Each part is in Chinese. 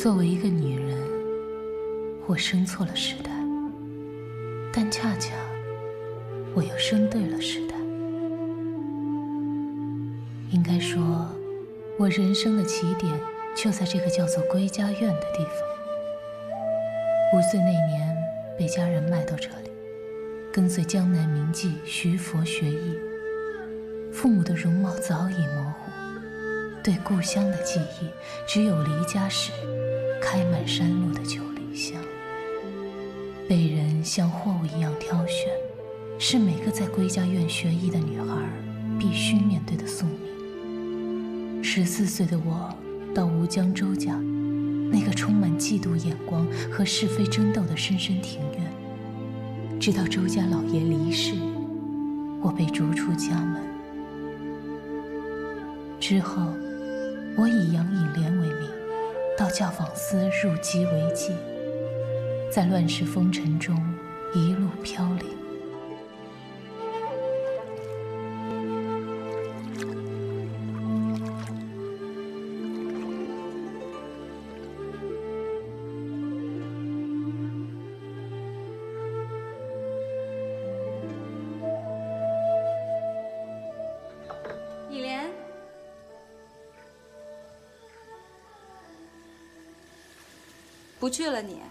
作为一个女人，我生错了时代，但恰恰我又生对了时代。应该说，我人生的起点就在这个叫做归家院的地方。五岁那年，被家人卖到这里，跟随江南名妓徐佛学艺。父母的容貌早已模糊，对故乡的记忆只有离家时开满山路的九里香。被人像货物一样挑选，是每个在归家院学艺的女孩必须面对的宿命。十四岁的我，到吴江周家，那个充满嫉妒眼光和是非争斗的深深庭院，直到周家老爷离世，我被逐出家门。之后，我以杨颖莲为名，到教坊司入籍为妓，在乱世风尘中一路飘零。不去了你？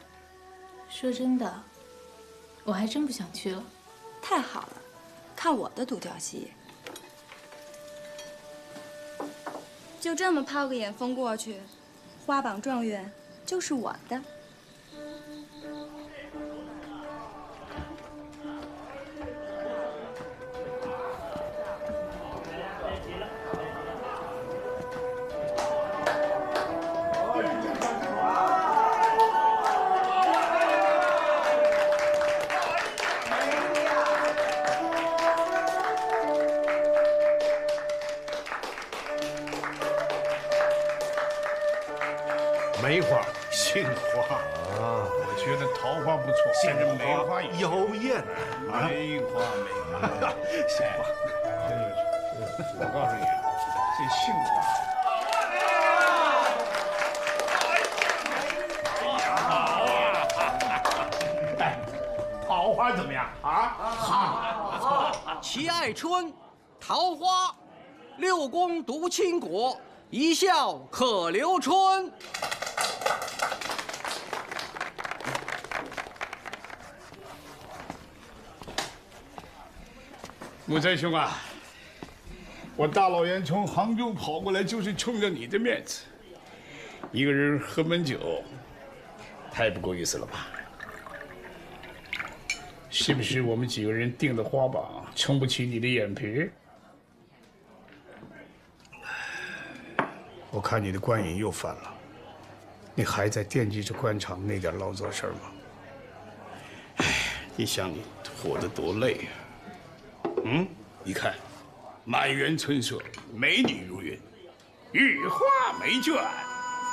说真的，我还真不想去了。太好了，看我的独角戏。就这么抛个眼风过去，花榜状元就是我的。好，齐爱春，桃花，六宫独倾国，一笑可留春。木真兄啊，我大老远从杭州跑过来，就是冲着你的面子。一个人喝闷酒，太不够意思了吧？是不是我们几个人定的花榜撑不起你的眼皮？我看你的官瘾又犯了，你还在惦记着官场那点劳作事儿吗？哎，你想你活得多累呀、嗯，你看，满园春色，美女如云，玉花美眷，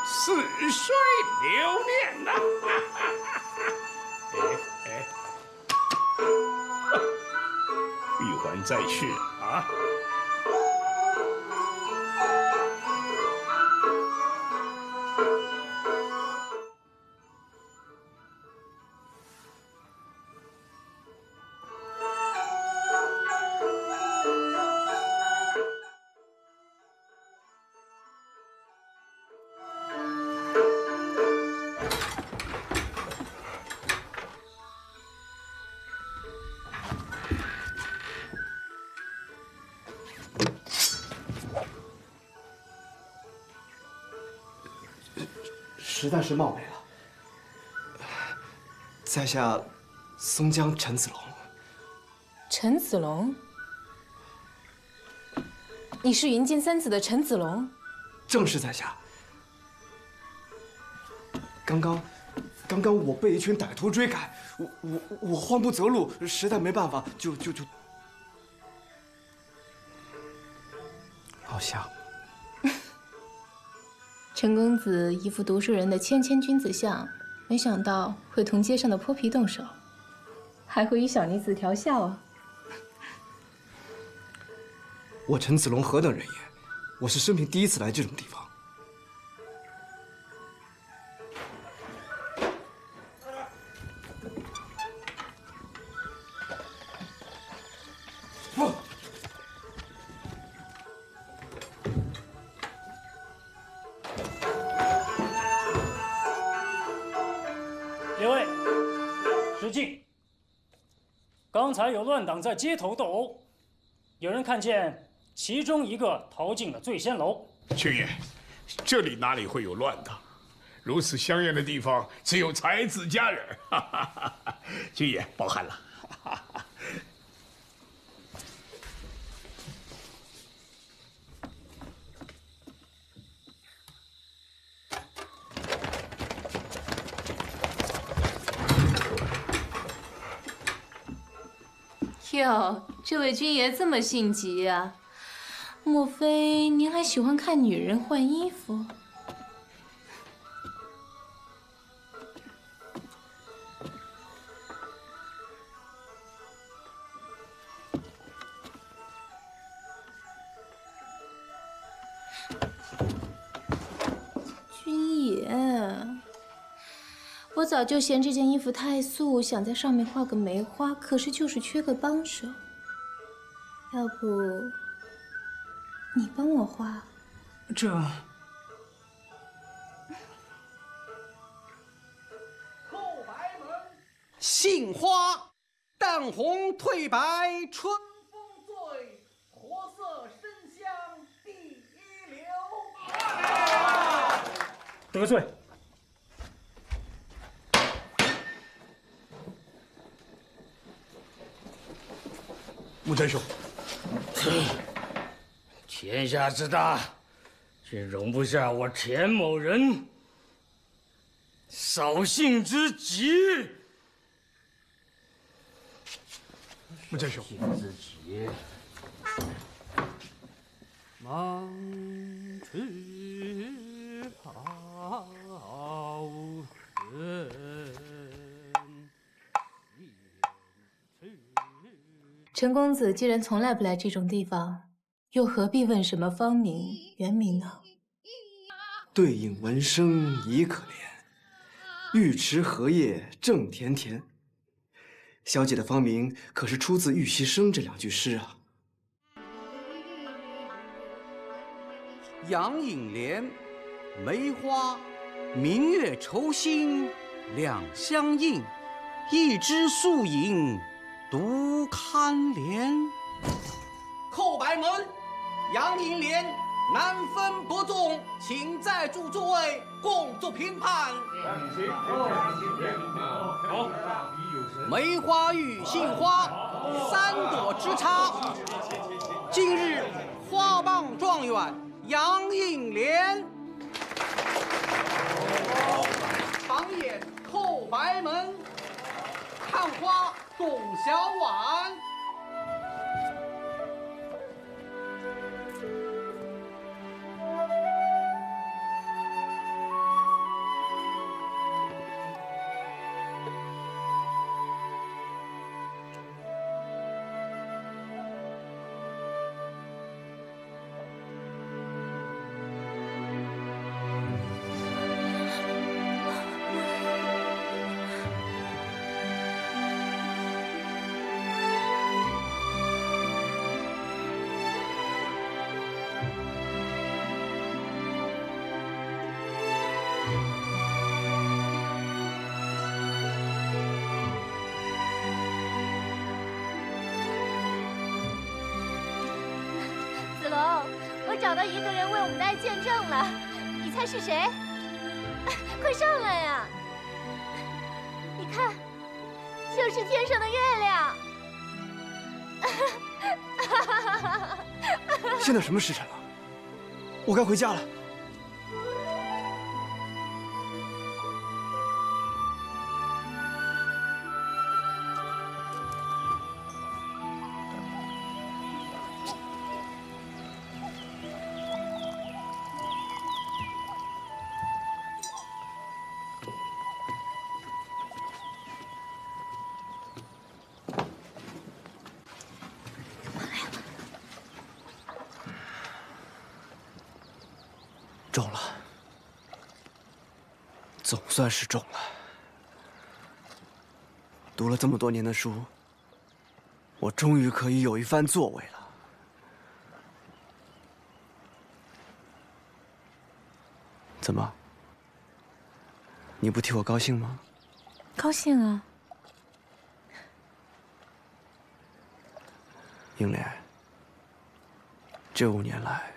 似水流年呐、哎，玉环在世啊！是冒昧了。在下松江陈子龙，陈子龙，你是云间三子的陈子龙？正是在下。刚刚，刚刚我被一群歹徒追赶，我我我慌不择路，实在没办法，就就就。陈公子一副读书人的谦谦君子相，没想到会同街上的泼皮动手，还会与小女子调笑啊！我陈子龙何等人也，我是生平第一次来这种地方。有乱党在街头斗殴，有人看见其中一个逃进了醉仙楼。军爷，这里哪里会有乱党？如此香艳的地方，只有才子佳人。军爷，包含了。哟，这位军爷这么性急呀？莫非您还喜欢看女人换衣服？早就嫌这件衣服太素，想在上面画个梅花，可是就是缺个帮手。要不你帮我画？这扣白门，杏花，淡红褪白，春风醉，活色生香第一流。得罪。木真兄，天下之大，竟容不下我田某人。扫兴之极。木真兄，自己忙去跑陈公子既然从来不来这种地方，又何必问什么芳名、原名呢？对影闻声已可怜，玉池荷叶正甜甜。小姐的芳名可是出自《玉溪生》这两句诗啊。杨影莲，梅花，明月愁心两相映，一枝素影独堪怜。叩白门，杨影莲，难分伯仲，请在座诸位共作评判。梅花与杏花，三朵之差。今日花榜状元杨应莲，榜眼叩白门，看花董小婉。找到一个人为我们的爱见证了，你猜是谁？快上来呀！你看，就是天上的月亮。现在什么时辰了？我该回家了。算是中了。读了这么多年的书，我终于可以有一番作为了。怎么？你不替我高兴吗？高兴啊！英莲，这五年来，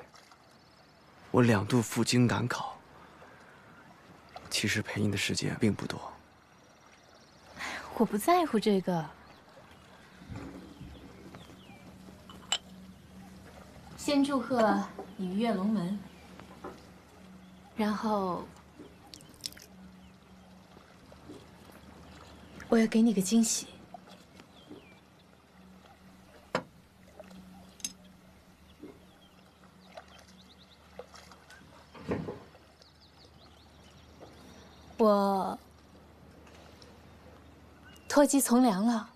我两度赴京赶考，其实陪你的时间并不多。我不在乎这个。先祝贺你鱼跃龙门，然后我要给你个惊喜。我脱机从良了，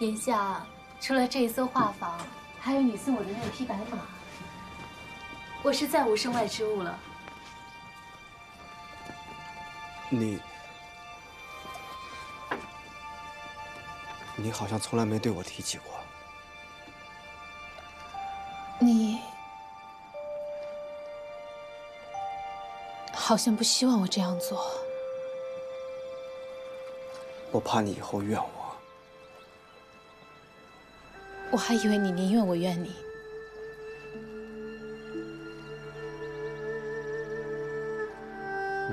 眼下除了这一艘画舫，还有你送我的那匹白马，我是再无身外之物了。你，你好像从来没对我提起过。你。好像不希望我这样做，我怕你以后怨我。我还以为你宁愿我怨你。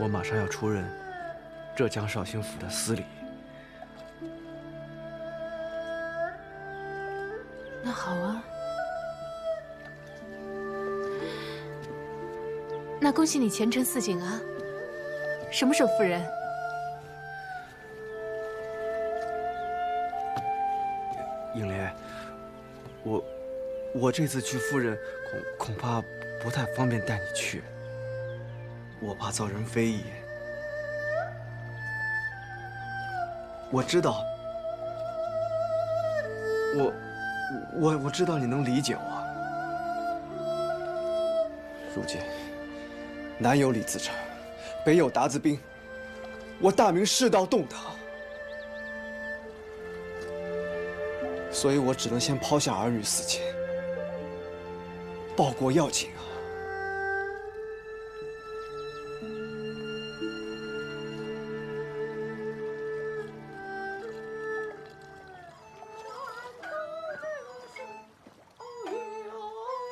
我马上要出任浙江绍兴府的司礼。那好啊。那恭喜你前程似锦啊！什么时候赴任？我这次去赴任，恐恐怕不太方便带你去，我怕遭人非议。我知道，我我我知道你能理解我，如今。南有李自成，北有达子兵，我大明世道动荡，所以我只能先抛下儿女私情，报国要紧啊！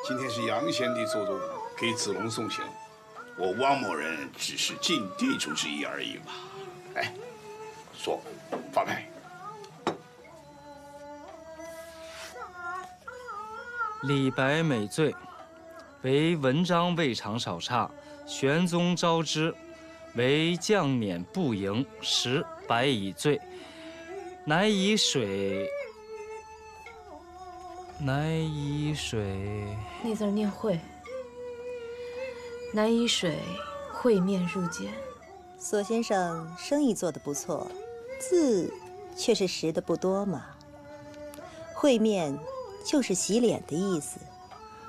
今天是杨贤弟做主，给子龙送行。我汪某人只是尽地主之谊而已嘛。哎，说，发牌。李白美醉，为文章未尝少差。玄宗召之，为将冕不迎。时白以醉，乃以水，乃以水。那字念会。乃以水会面入见，索先生生意做得不错，字却是识的不多嘛。会面就是洗脸的意思。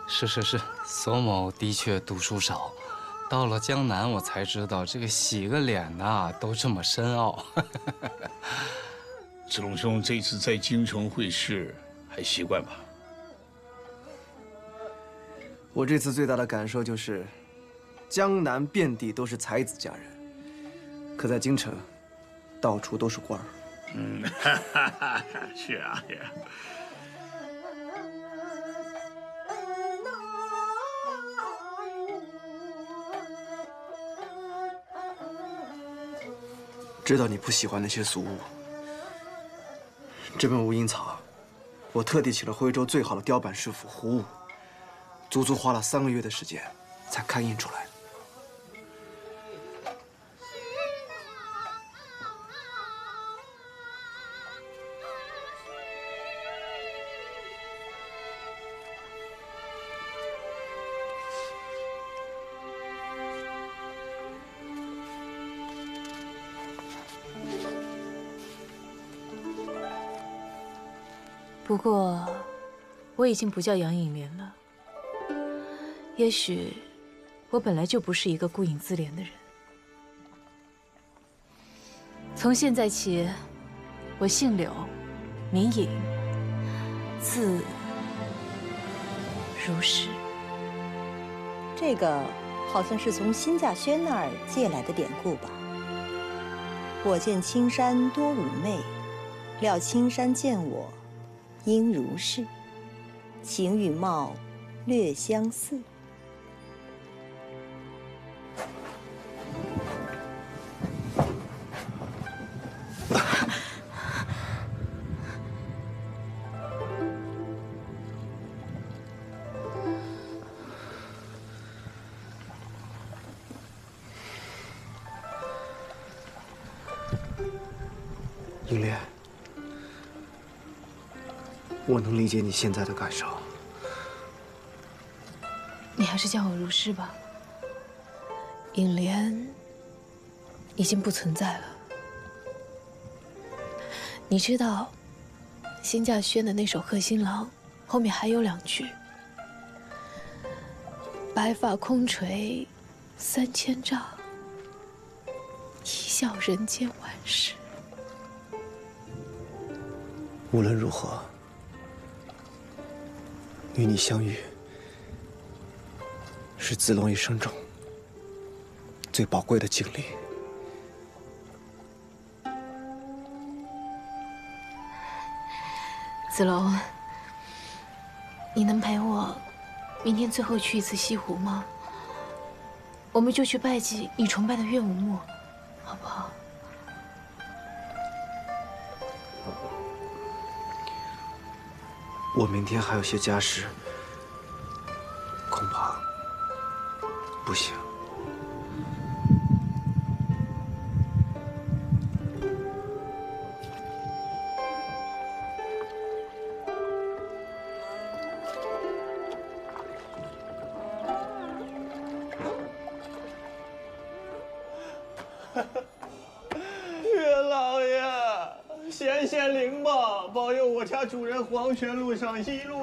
是是是，索某的确读书少，到了江南我才知道这个洗个脸呐都这么深奥。子龙兄这次在京城会试还习惯吧？我这次最大的感受就是。江南遍地都是才子佳人，可在京城，到处都是官儿。嗯，是啊，是啊。知道你不喜欢那些俗物，这本无影草，我特地请了徽州最好的雕版师傅胡武，足足花了三个月的时间才刊印出来。过，我已经不叫杨颖莲了。也许，我本来就不是一个顾影自怜的人。从现在起，我姓柳，名颖，字如是。这个好像是从辛稼轩那儿借来的典故吧？我见青山多妩媚，料青山见我，应如是，情与貌略相似。英莲，我能理解你现在的感受。你还是叫我如是吧。影莲已经不存在了。你知道，辛稼轩的那首《贺新郎》后面还有两句：“白发空垂三千丈，一笑人间万事。”无论如何，与你相遇，是子龙一生中最宝贵的经历。子龙，你能陪我明天最后去一次西湖吗？我们就去拜祭你崇拜的岳武穆，好不好？我明天还有些家事，恐怕不行。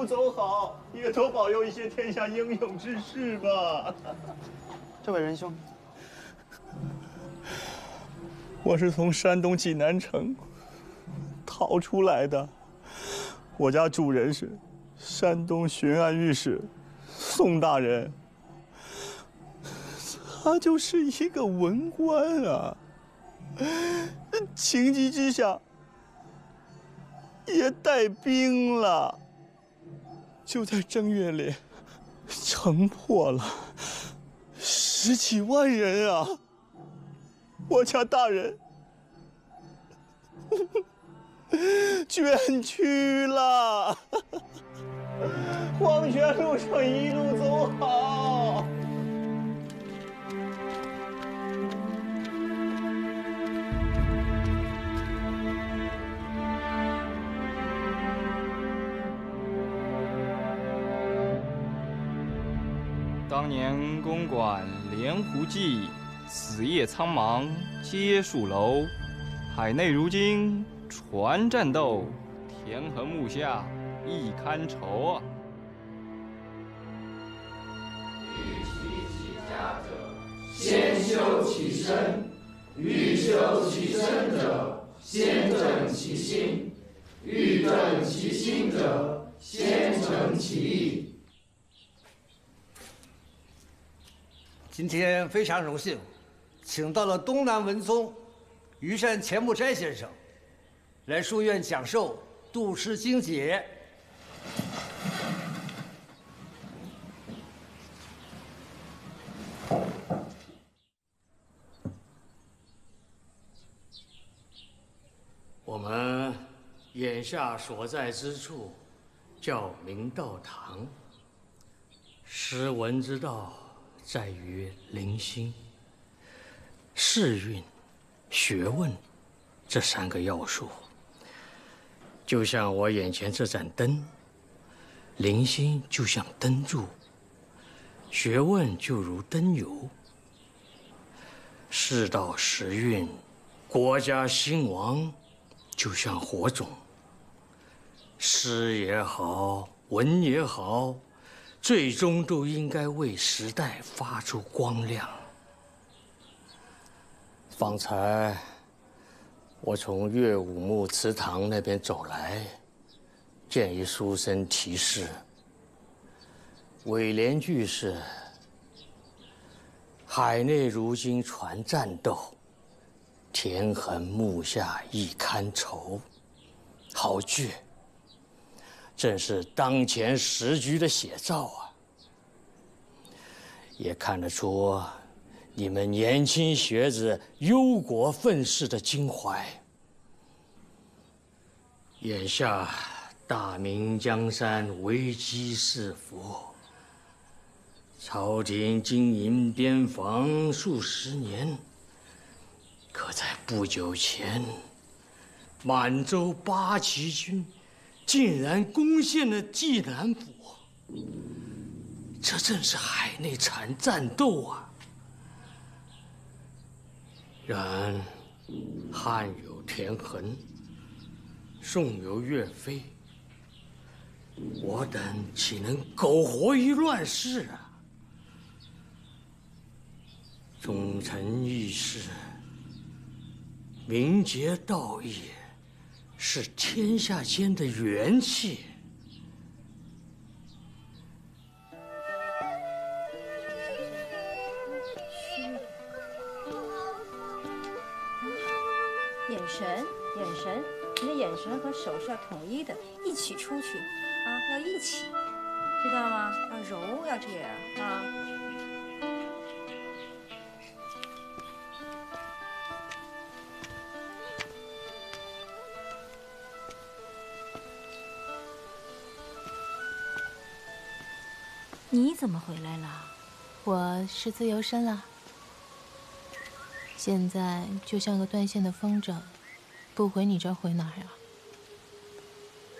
路走好，也多保佑一些天下英勇之士吧。这位仁兄，我是从山东济南城逃出来的，我家主人是山东巡按御史宋大人，他就是一个文官啊。情急之下，也带兵了。就在正月里，城破了，十几万人啊！我家大人 捐躯了，黄泉路上一路走好。当年公馆莲湖记，此夜苍茫皆戍楼。海内如今传战斗，田横木下亦堪愁啊！欲起其家者，先修其身；欲修其身者，先正其心；欲正其心者，先诚其意。今天非常荣幸，请到了东南文宗余善钱穆斋先生来书院讲授杜诗经解。我们眼下所在之处叫明道堂。诗文之道在于灵心、世运、学问这三个要素。就像我眼前这盏灯，灵心就像灯柱，学问就如灯油，世道时运，国家兴亡。就像火种，诗也好，文也好，最终都应该为时代发出光亮。方才我从岳武穆祠堂那边走来，见一书生题诗：“尾联句是‘海内如今传战斗’。”田横目下亦堪愁。好倔，正是当前时局的写照啊！也看得出你们年轻学子忧国愤世的襟怀。眼下大明江山危机四伏，朝廷经营边防数十年，可在不久前。满洲八旗军竟然攻陷了济南府，这正是海内残战斗啊！然汉有田横，宋有岳飞，我等岂能苟活于乱世啊？忠臣义士，明节道义。是天下间的元气。眼神，眼神，你的眼神和手是要统一的，一起出去，啊，要一起，知道吗？要柔，要这样，啊。你怎么回来了？我是自由身了。现在就像个断线的风筝，不回你这儿回哪儿啊？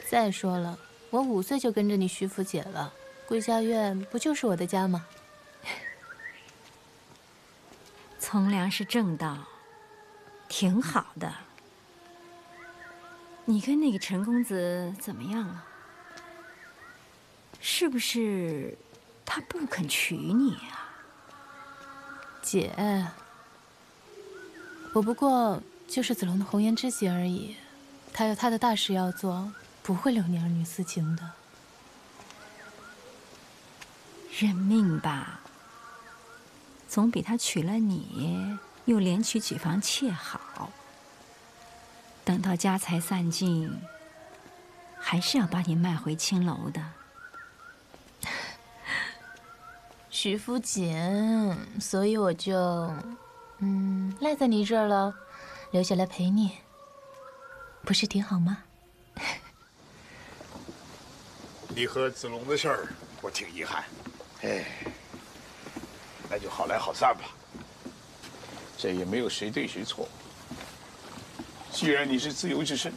再说了，我五岁就跟着你徐福姐了，归家院不就是我的家吗？从良是正道，挺好的。你跟那个陈公子怎么样了？是不是？他不肯娶你啊，姐。我不过就是子龙的红颜知己而已，他有他的大事要做，不会留你儿女私情的。认命吧，总比他娶了你又连娶几房妾好。等到家财散尽，还是要把你卖回青楼的。徐福锦，所以我就，嗯，赖在你这儿了，留下来陪你，不是挺好吗？你和子龙的事儿，我挺遗憾，哎，那就好来好散吧。这也没有谁对谁错。既然你是自由之身，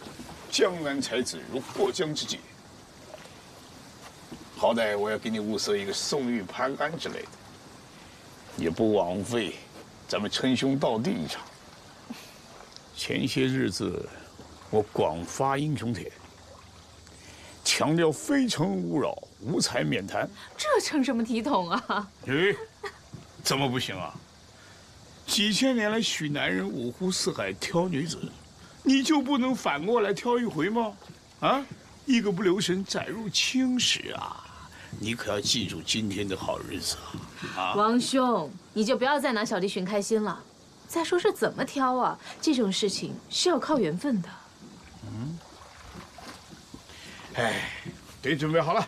江南才子如过江之鲫。好歹我要给你物色一个宋玉、潘安之类的，也不枉费咱们称兄道弟一场。前些日子我广发英雄帖，强调非诚勿扰、无才免谈。这成什么体统啊？哎，怎么不行啊？几千年来许男人五湖四海挑女子，你就不能反过来挑一回吗？啊，一个不留神载入青史啊！你可要记住今天的好日子啊！啊，王兄，你就不要再拿小弟寻开心了。再说是怎么挑啊？这种事情是要靠缘分的。嗯。哎，得准备好了。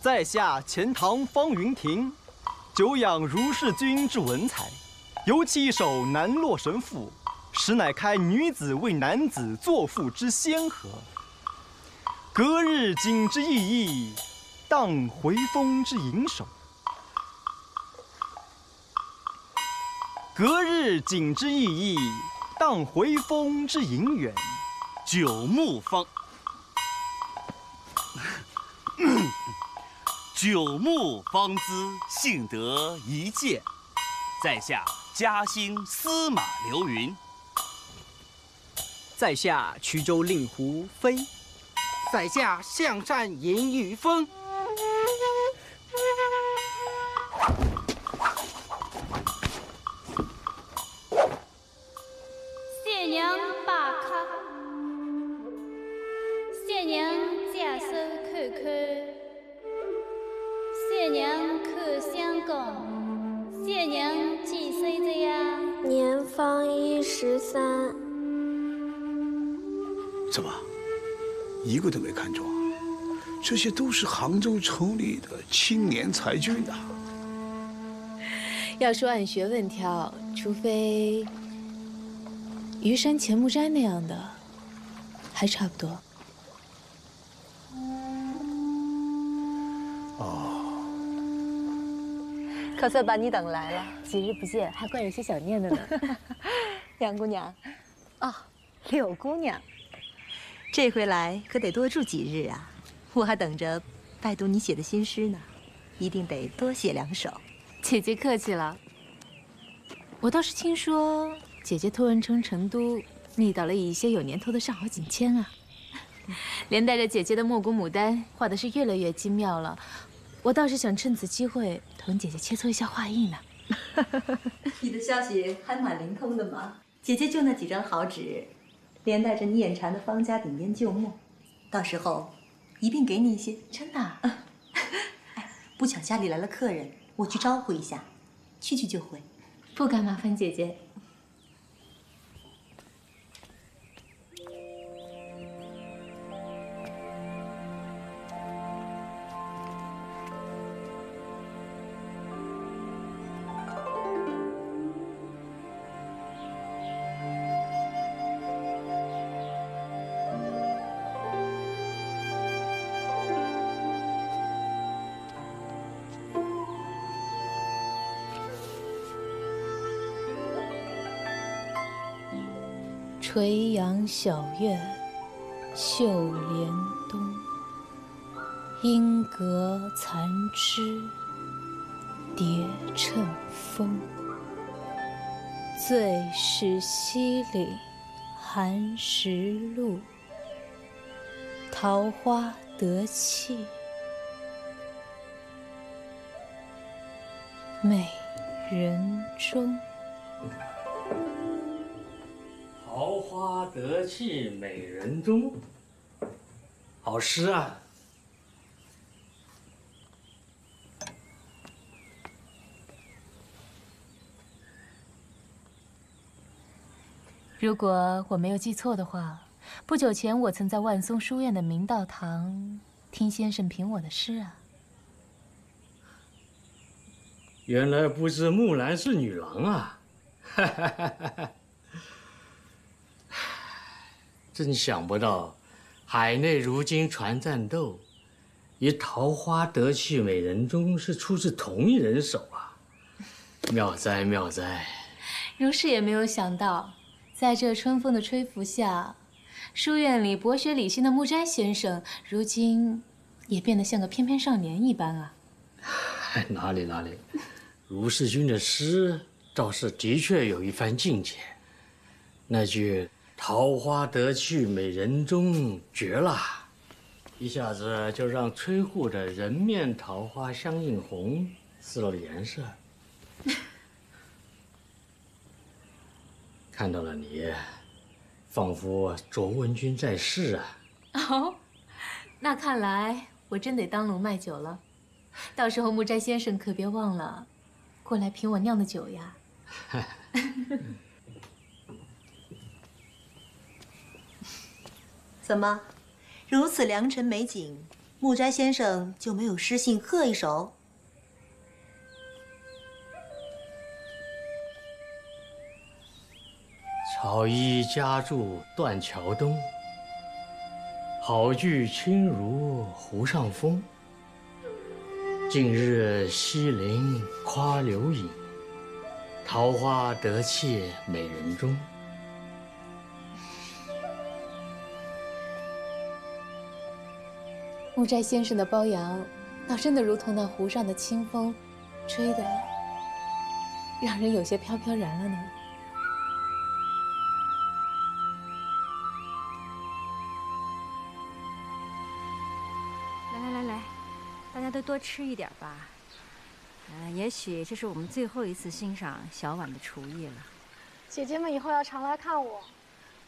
在下钱塘方云亭，久仰如是君之文采，尤其一首《南洛神赋》，实乃开女子为男子作赋之先河。隔日景之意义，荡回风之盈手。隔日景之意义，荡回风之盈远。九牧方，九牧方姿，幸得一见。在下嘉兴司马刘云。在下衢州令狐飞。在下向善尹雨峰。谢娘把客，谢娘假手看看，谢娘看相公，谢娘几岁了呀？年方一十三。怎么，一个都没看中？这些都是杭州城里的青年才俊呐。要说按学问挑，除非虞山钱穆斋那样的，还差不多。哦，可算把你等来了，几日不见，还怪有些想念的呢。杨姑娘，哦，柳姑娘，这回来可得多住几日啊！我还等着拜读你写的新诗呢，一定得多写两首。姐姐客气了。我倒是听说姐姐托人从成都觅到了一些有年头的上好锦签啊，连带着姐姐的莫古牡丹画的是越来越精妙了。我倒是想趁此机会同姐姐切磋一下画艺呢。你的消息还蛮灵通的嘛，姐姐就那几张好纸，连带着你眼馋的方家顶烟旧墨，到时候一并给你一些。真的？哎，不巧家里来了客人，我去招呼一下，去去就回。不敢麻烦姐姐。垂杨小院，绣帘东。莺歌残枝，蝶衬风。最是西岭寒食路，桃花得气美人中。桃花得气美人中，好诗啊！如果我没有记错的话，不久前我曾在万松书院的明道堂听先生评我的诗啊。原来不知木兰是女郎啊！哈哈哈哈哈！真想不到，海内如今传战斗，与桃花得气美人中是出自同一人手啊！妙哉妙哉！如是也没有想到。在这春风的吹拂下，书院里博学理性的木斋先生，如今也变得像个翩翩少年一般啊！哪里哪里，如是君的诗倒是的确有一番境界。那句“桃花得去美人中”绝了，一下子就让崔护的人面桃花相映红失了颜色。看到了你，仿佛卓文君在世啊！哦，那看来我真得当龙卖酒了。到时候木斋先生可别忘了过来品我酿的酒呀。怎么，如此良辰美景，木斋先生就没有诗信贺一首？草衣家住断桥东，好句轻如湖上风。近日西林夸柳影，桃花得气美人中。木斋先生的褒扬，倒真的如同那湖上的清风，吹得让人有些飘飘然了呢。来来来来，大家都多吃一点吧。嗯，也许这是我们最后一次欣赏小婉的厨艺了。姐姐们以后要常来看我，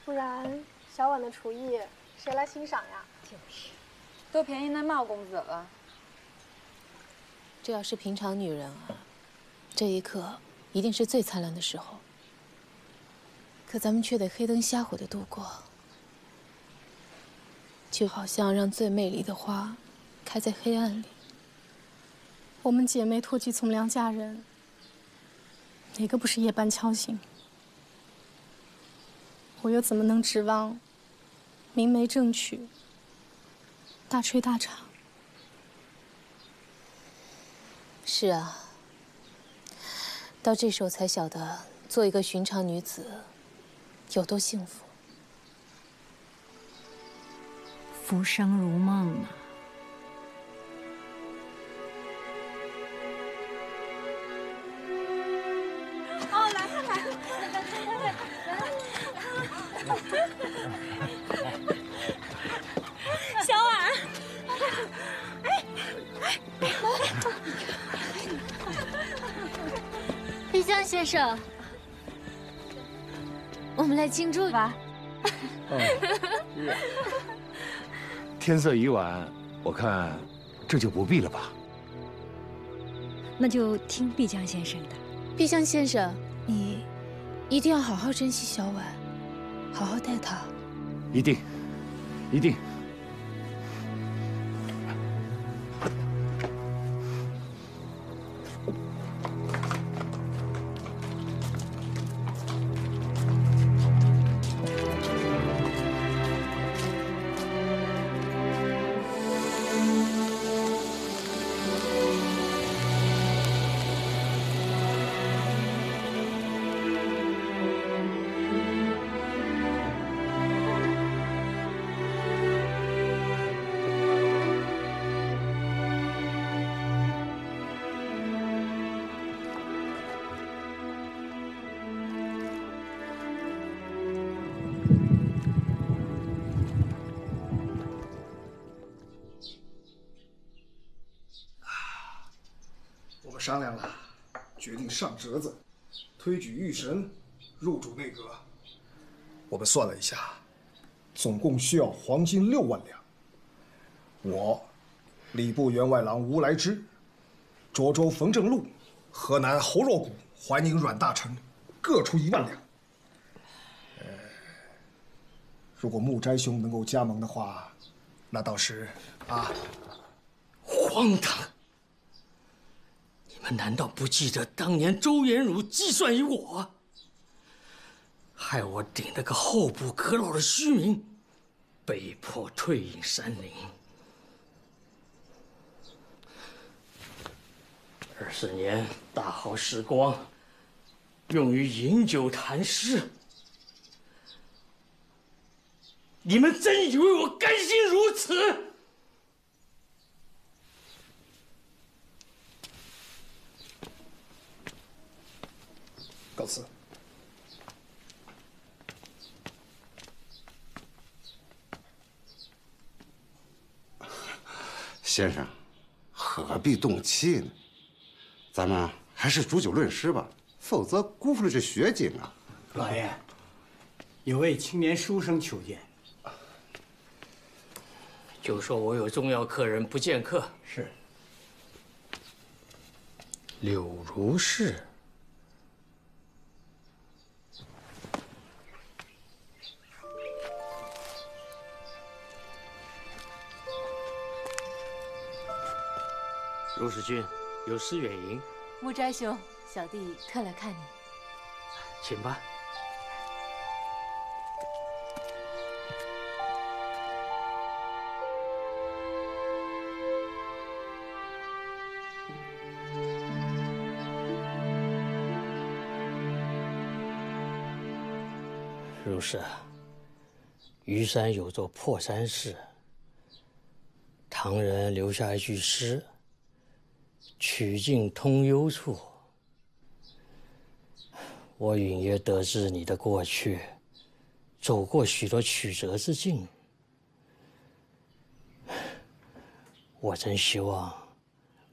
不然小婉的厨艺谁来欣赏呀？就是，多便宜那茂公子了。这要是平常女人啊，这一刻一定是最灿烂的时候。可咱们却得黑灯瞎火的度过。就好像让最美丽的花开在黑暗里。我们姐妹托举从良嫁人，哪个不是夜半敲醒？我又怎么能指望明媒正娶、大吹大唱？是啊，到这时候才晓得做一个寻常女子有多幸福。浮生如梦啊！先生，我们来庆祝吧。天色已晚，我看这就不必了吧。那就听碧江先生的。碧江先生，你一定要好好珍惜小婉，好好待她。一定，一定。商量了，决定上折子，推举玉神入主内阁。我们算了一下，总共需要黄金六万两。我、礼部员外郎吴来之、涿州冯正禄、河南侯若谷、淮宁阮大臣各出一万两。呃，如果木斋兄能够加盟的话，那倒是啊，荒唐！你们难道不记得当年周延儒计算于我，害我顶了个候补阁老的虚名，被迫退隐山林？二十年大好时光，用于饮酒谈诗，你们真以为我甘心如此？告辞。先生，何必动气呢？咱们还是煮酒论诗吧，否则辜负了这雪景啊！老爷，有位青年书生求见。就说我有重要客人不见客。是。柳如是。如使君有失远迎，木斋兄，小弟特来看你。请吧。如是，虞山有座破山寺，唐人留下一句诗。曲径通幽处，我隐约得知你的过去，走过许多曲折之境。我真希望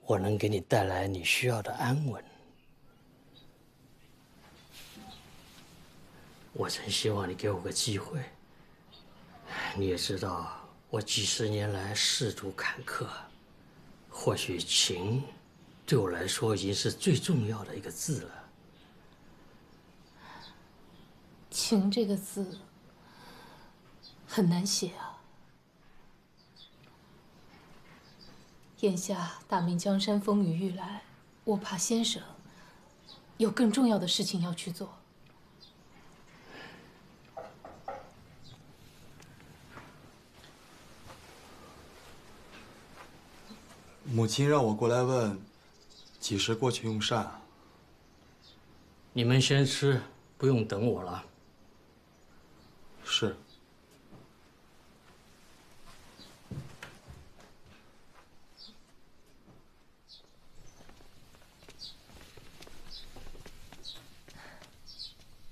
我能给你带来你需要的安稳。我真希望你给我个机会。你也知道，我几十年来仕途坎坷，或许情。对我来说，已经是最重要的一个字了。情这个字很难写啊。眼下大明江山风雨欲来，我怕先生有更重要的事情要去做。母亲让我过来问，几时过去用膳？你们先吃，不用等我了。是。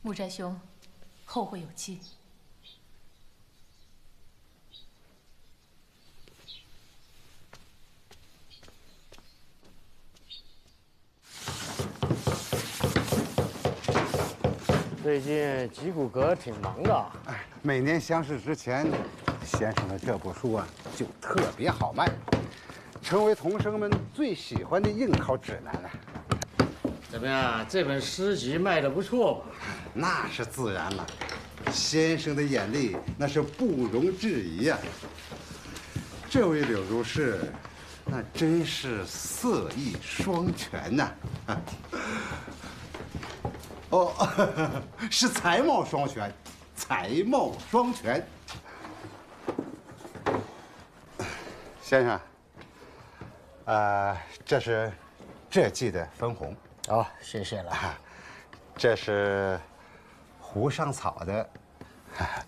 木斋兄，后会有期。最近吉谷阁挺忙的。哎，每年乡试之前，先生的这部书啊就特别好卖，成为同生们最喜欢的应考指南了。怎么样，这本诗集卖的不错吧？那是自然了，先生的眼力那是不容置疑呀。这位柳如是，那真是色艺双全呐。哦，是才貌双全，才貌双全。先生，呃，这是这季的分红。哦，谢谢了。这是湖上草的。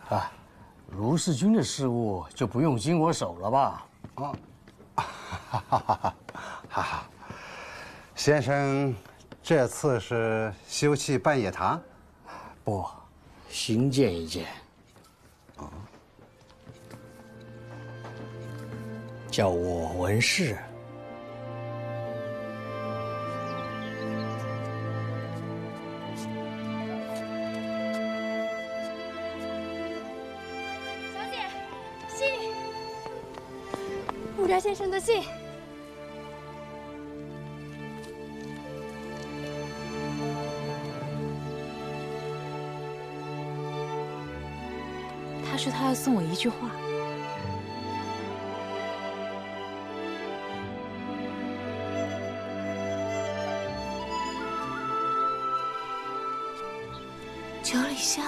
啊，卢世军的事务就不用经我手了吧？啊，哈哈哈哈哈！先生。这次是修葺半野堂，不，新建一间。哦，叫我文氏。小姐，信，木斋先生的信。一句话。九里香，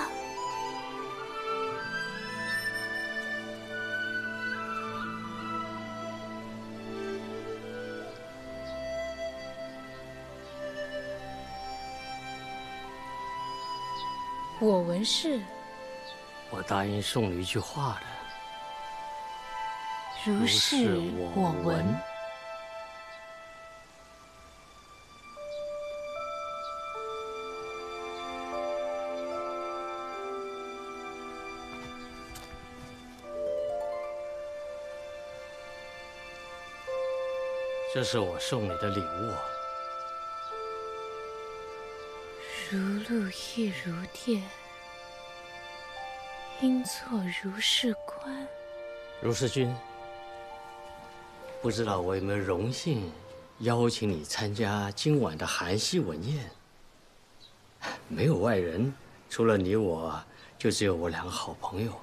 我闻是。我答应送你一句话的，如是我闻。这是我送你的礼物。如露亦如电。应作如是观。如是君，不知道我有没有荣幸邀请你参加今晚的韩熙文宴？没有外人，除了你我，就只有我两个好朋友。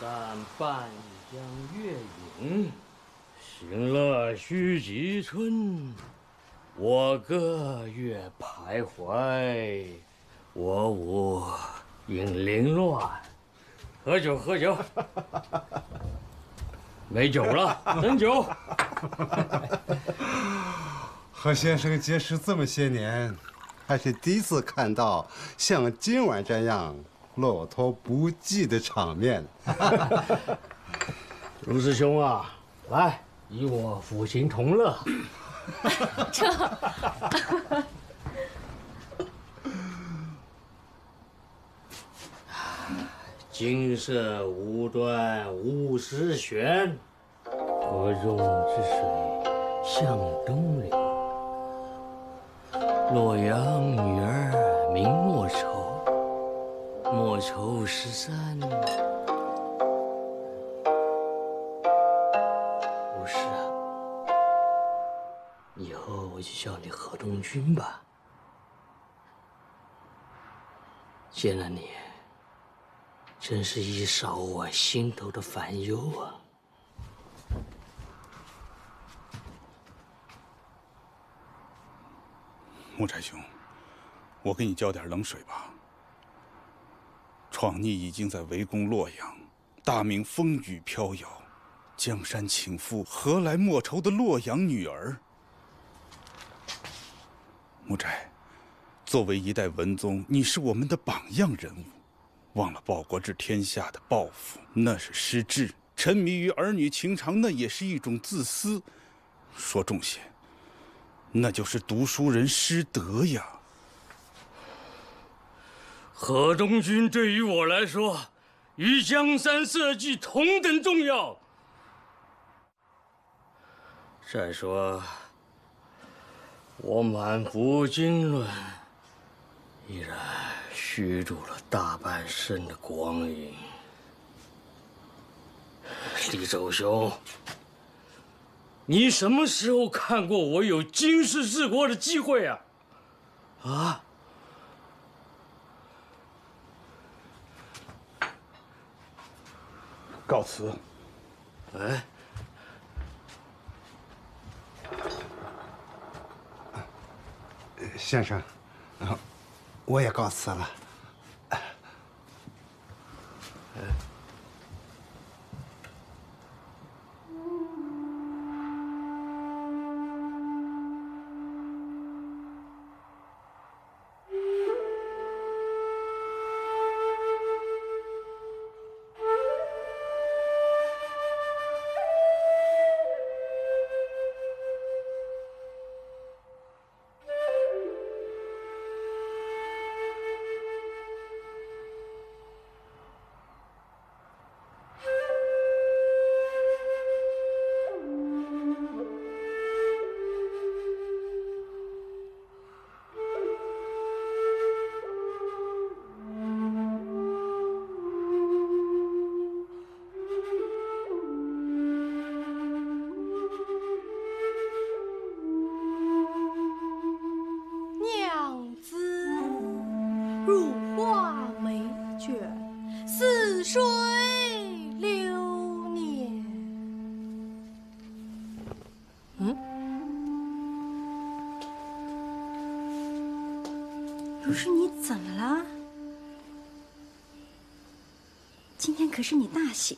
但半江月影，行乐须及春。我歌月徘徊。我舞影零乱，喝酒喝酒，没酒了，斟酒。何先生结识这么些年，还是第一次看到像今晚这样落拓不羁的场面。卢师兄啊，来与我抚琴同乐。这。金色无端五十弦，河中之水向东流。洛阳女儿名莫愁，莫愁十三。不是，以后我就叫你河东君吧。见了你。真是一少我心头的烦忧啊。木斋兄我给你浇点冷水吧。闯逆已经在围攻洛阳大明风雨飘摇江山倾覆何来莫愁的洛阳女儿？木斋作为一代文宗你是我们的榜样人物忘了报国治天下的抱负，那是失志；沉迷于儿女情长，那也是一种自私。说重些，那就是读书人失德呀。河东君对于我来说，与江山社稷同等重要。再说，我满腹经纶，依然虚住了大半生的光阴。李周兄，你什么时候看过我有经世治国的机会啊？啊？告辞。哎，先生，我也告辞了。娘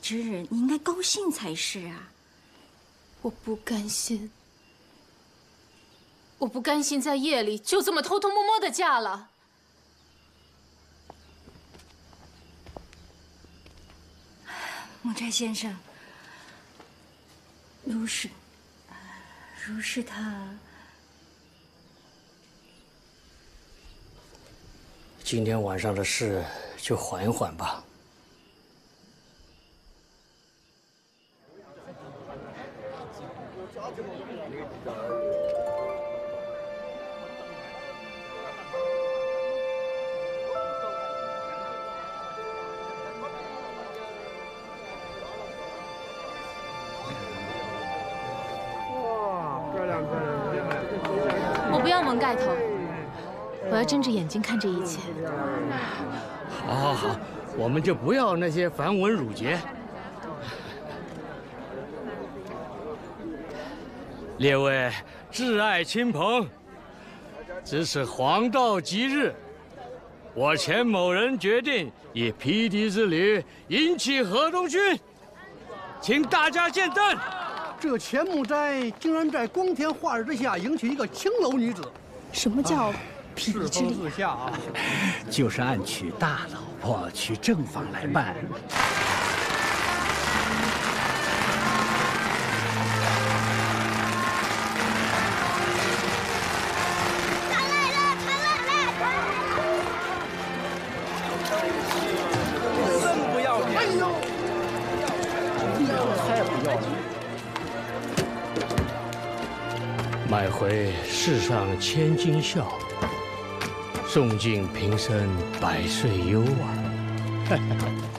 之日，你应该高兴才是啊！我不甘心，我不甘心在夜里就这么偷偷摸摸的嫁了。木斋先生，如是，如是他今天晚上的事就缓一缓吧。睛看这一切。好，好，好，我们就不要那些繁文缛节。列位挚爱亲朋，只此黄道吉日，我钱某人决定以披敌之旅迎娶河东君，请大家见证。这钱木斋竟然在光天化日之下迎娶一个青楼女子，什么叫披世风自下啊？就是按娶大老婆、娶正房来办。真不要脸！哎呦，太不要脸！买回世上千金笑，送尽平生百岁忧啊！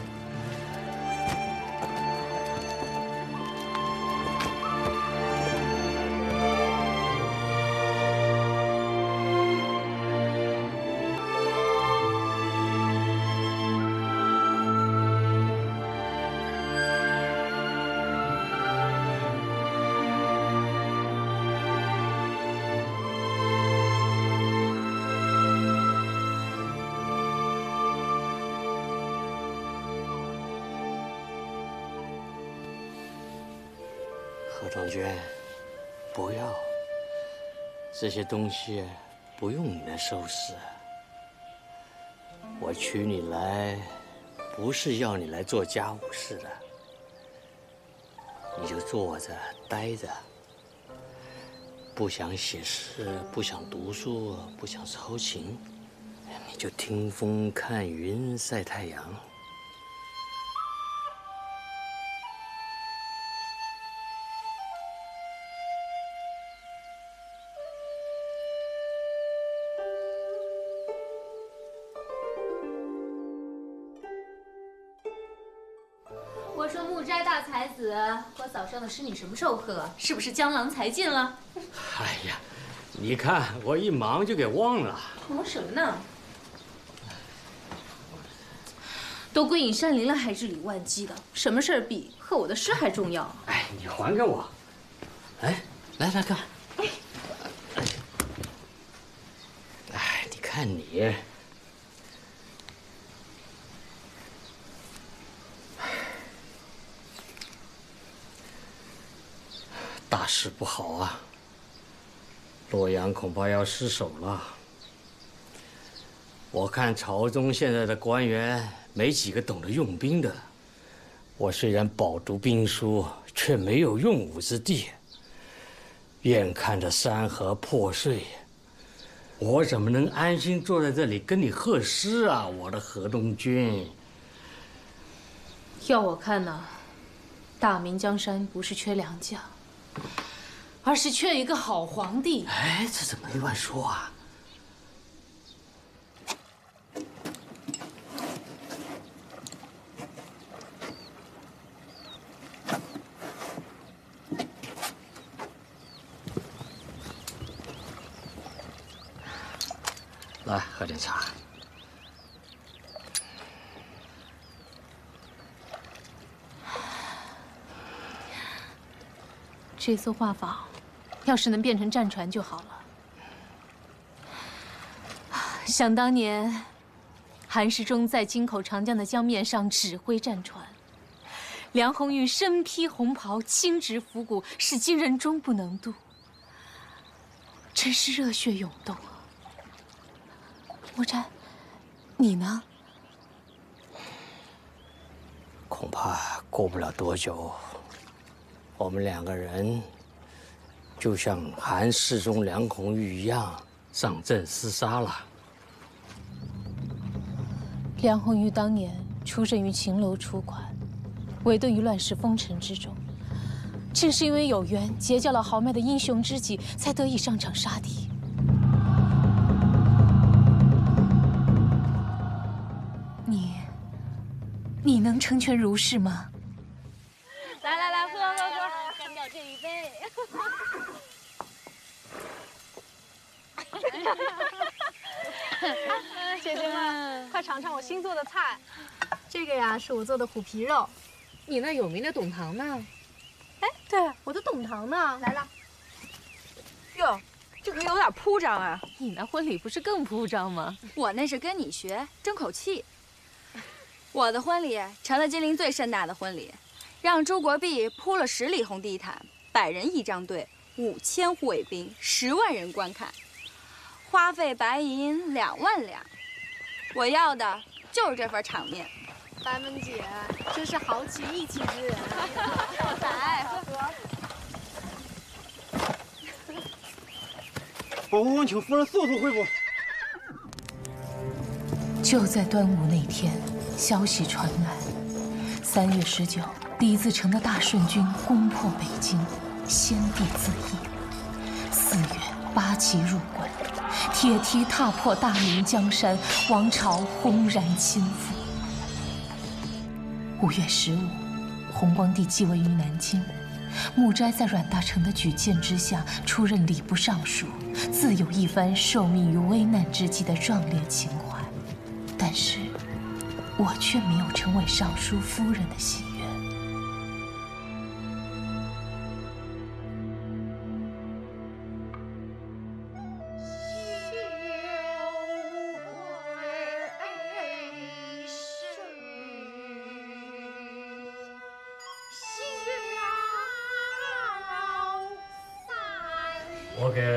这些东西不用你来收拾。我娶你来，不是要你来做家务事的，你就坐着待着。不想写诗，不想读书，不想操琴，你就听风看云晒太阳。早上的诗你什么时候喝？是不是江郎才尽了？哎呀，你看我一忙就给忘了。忙什么呢？都归隐山林了，还日理万机的，什么事儿比喝我的诗还重要？哎，你还给我。哎，来来看。哎，你看你。事不好啊！洛阳恐怕要失守了。我看朝中现在的官员没几个懂得用兵的。我虽然饱读兵书，却没有用武之地。眼看着山河破碎，我怎么能安心坐在这里跟你贺诗啊，我的河东君？要我看呢，大明江山不是缺良将。而是缺一个好皇帝。哎，这怎么乱说啊？来，喝点茶。这艘画舫，要是能变成战船就好了。想当年，韩世忠在京口长江的江面上指挥战船，梁红玉身披红袍，轻执斧鼓，使今人终不能渡，真是热血涌动啊！木斋，你呢？恐怕过不了多久。我们两个人就像韩世忠、梁红玉一样上阵厮杀了。梁红玉当年出身于秦楼楚馆，围顿于乱世风尘之中，正是因为有缘结交了豪迈的英雄知己，才得以上场杀敌。你，你能成全如是吗？来来来，喝喝喝，干掉这一杯。姐姐们，快尝尝我新做的菜。这个呀，是我做的虎皮肉。你那有名的董堂呢？哎，对，我的董堂呢？来了。哟，这可有点铺张啊！你那婚礼不是更铺张吗？我那是跟你学，争口气。我的婚礼成了金陵最盛大的婚礼。让朱国弼铺了十里红地毯，百人仪仗队，五千护卫兵，十万人观看，花费白银两万两。我要的就是这份场面。白门姐真是豪气义气之人。来，喝喝。本王请夫人速速回府。就在端午那天，消息传来，三月十九。李自成的大顺军攻破北京，先帝自缢。四月，八旗入关，铁蹄踏破大明江山，王朝轰然倾覆。五月十五，弘光帝继位于南京，木斋在阮大铖的举荐之下出任礼部尚书，自有一番受命于危难之际的壮烈情怀。但是，我却没有成为尚书夫人的心。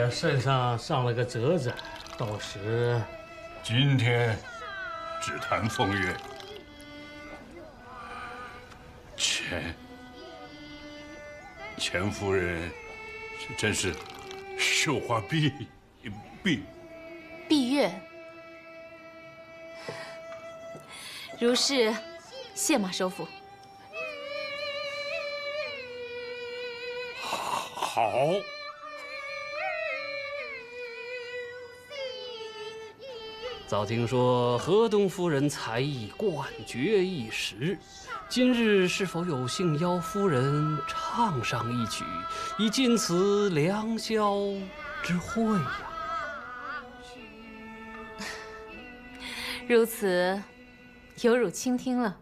我给圣上上了个折子，到时今天只谈风月。钱，钱夫人，这真是绣花婢，婢婢月，如是，谢马首府。好。早听说河东夫人才艺冠绝一时，今日是否有幸邀夫人唱上一曲，以尽此良宵之会呀？如此，有辱倾听了。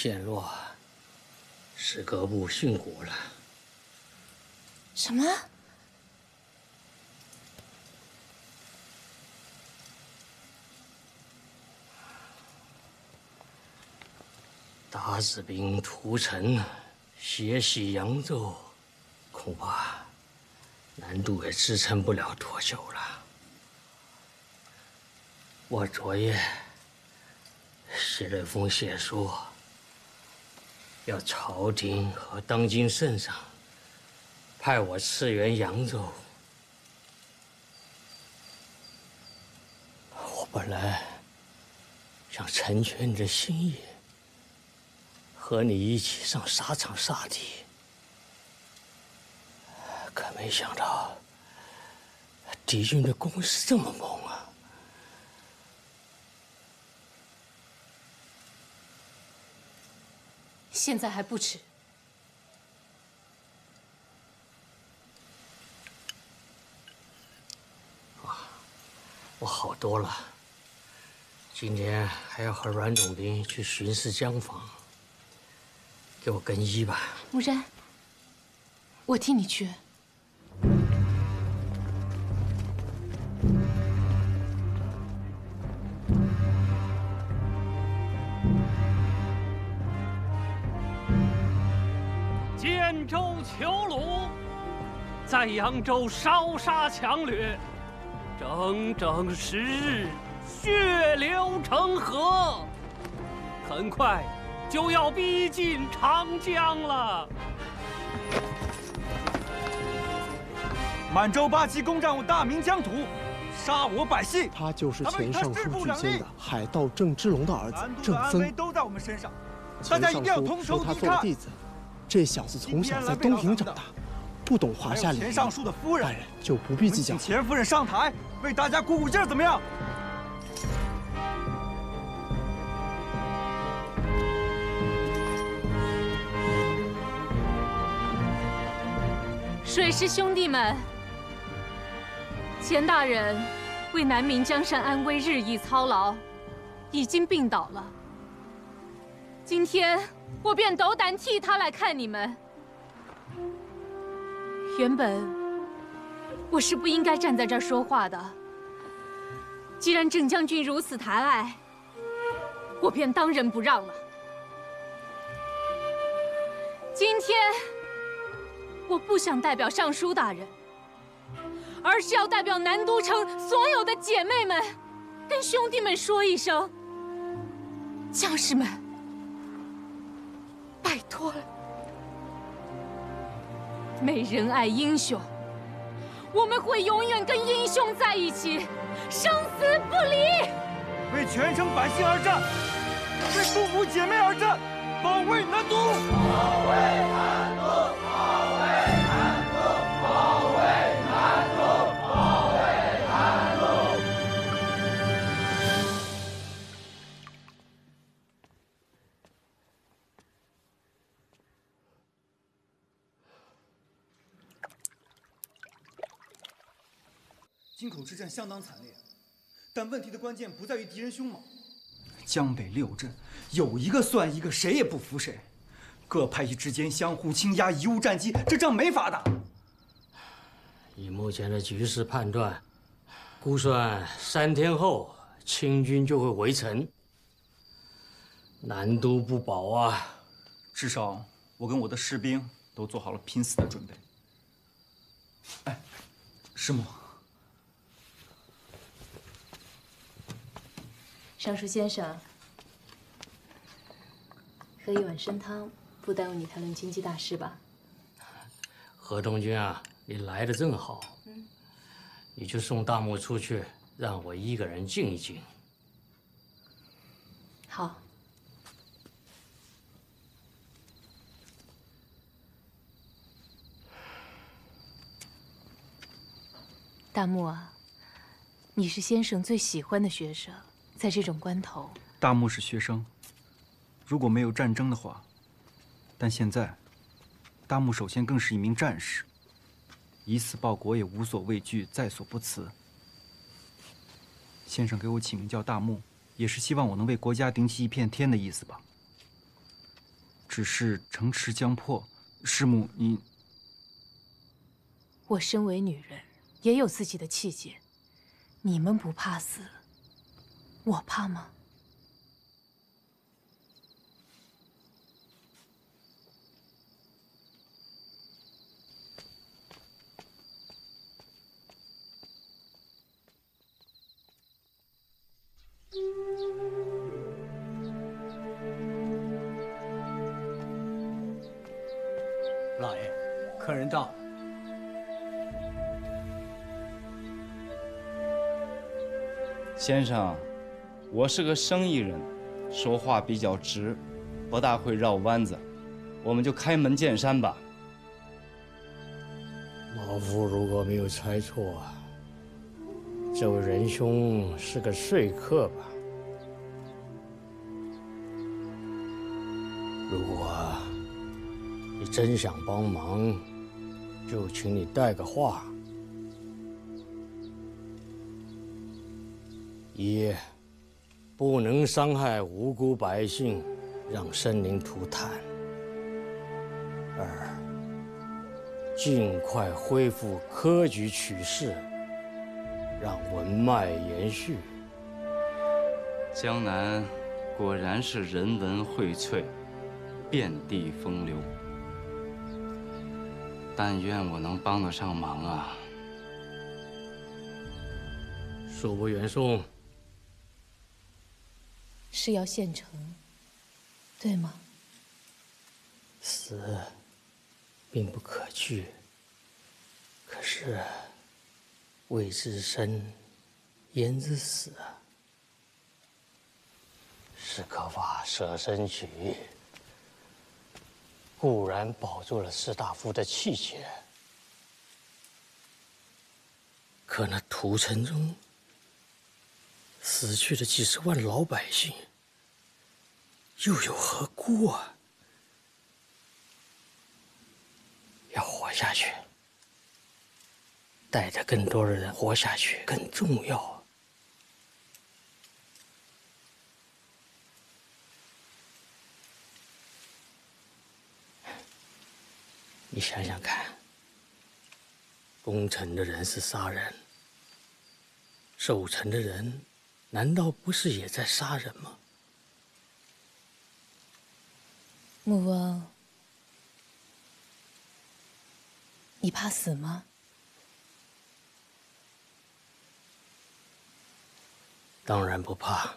陷落，是各部殉国了。什么？鞑子兵屠城，血洗扬州，恐怕难度也支撑不了多久了。我昨夜写了封血书，要朝廷和当今圣上派我驰援扬州。我本来想成全你的心意，和你一起上沙场杀敌，可没想到敌军的攻势这么猛啊！现在还不迟。啊，我好多了。今天还要和阮总兵去巡视江防，给我更衣吧。木山，我替你去。囚虏在扬州烧杀抢掠，整整十日，血流成河，很快就要逼近长江了。满洲八旗攻占我大明疆土，杀我百姓。他就是前尚书举荐的海盗郑芝龙的儿子郑森。都在我们身上，大家一定要同仇敌忾。这小子从小在东平长大，不懂华夏礼仪。前尚书的夫人，大人就不必计较。请钱夫人上台，为大家鼓鼓劲，怎么样？水师兄弟们，钱大人为南明江山安危日益操劳，已经病倒了。今天。我便斗胆替他来看你们，原本我是不应该站在这儿说话的。既然郑将军如此抬爱，我便当仁不让了。今天我不想代表尚书大人，而是要代表南都城所有的姐妹们，跟兄弟们说一声：将士们，拜托了。没人爱英雄，我们会永远跟英雄在一起，生死不离。为全城百姓而战，为父母姐妹而战，保卫南都！保卫南都！京口之战相当惨烈，但问题的关键不在于敌人凶猛。江北六镇有一个算一个，谁也不服谁，各派系之间相互倾轧，贻误战机，这仗没法打。以目前的局势判断，估算三天后清军就会围城，难都不保啊！至少我跟我的士兵都做好了拼死的准备。哎，师母。尚书先生，喝一碗参汤，不耽误你谈论经济大事吧？何中军啊，你来的正好，嗯，你就送大木出去，让我一个人静一静。好。大木啊，你是先生最喜欢的学生。在这种关头，大木是学生。如果没有战争的话，但现在，大木首先更是一名战士。以死报国也无所畏惧，在所不辞。先生给我起名叫大木，也是希望我能为国家顶起一片天的意思吧。只是城池将破，师母你……我身为女人，也有自己的气节。你们不怕死？我怕吗？老爷，客人到了。先生。我是个生意人，说话比较直，不大会绕弯子。我们就开门见山吧。老夫如果没有猜错，这位仁兄是个说客吧？如果你真想帮忙，就请你带个话。一。不能伤害无辜百姓，让生灵涂炭。二，尽快恢复科举取士，让文脉延续。江南果然是人文荟萃，遍地风流。但愿我能帮得上忙啊！恕不远送。是要献城，对吗？死，并不可惧。可是，未知生，焉知死啊？史可法舍身取义，固然保住了士大夫的气节，可那屠城中死去的几十万老百姓。又有何辜啊？要活下去，带着更多的人活下去更重要。你想想看，攻城的人是杀人，守城的人难道不是也在杀人吗？穆翁，你怕死吗？当然不怕。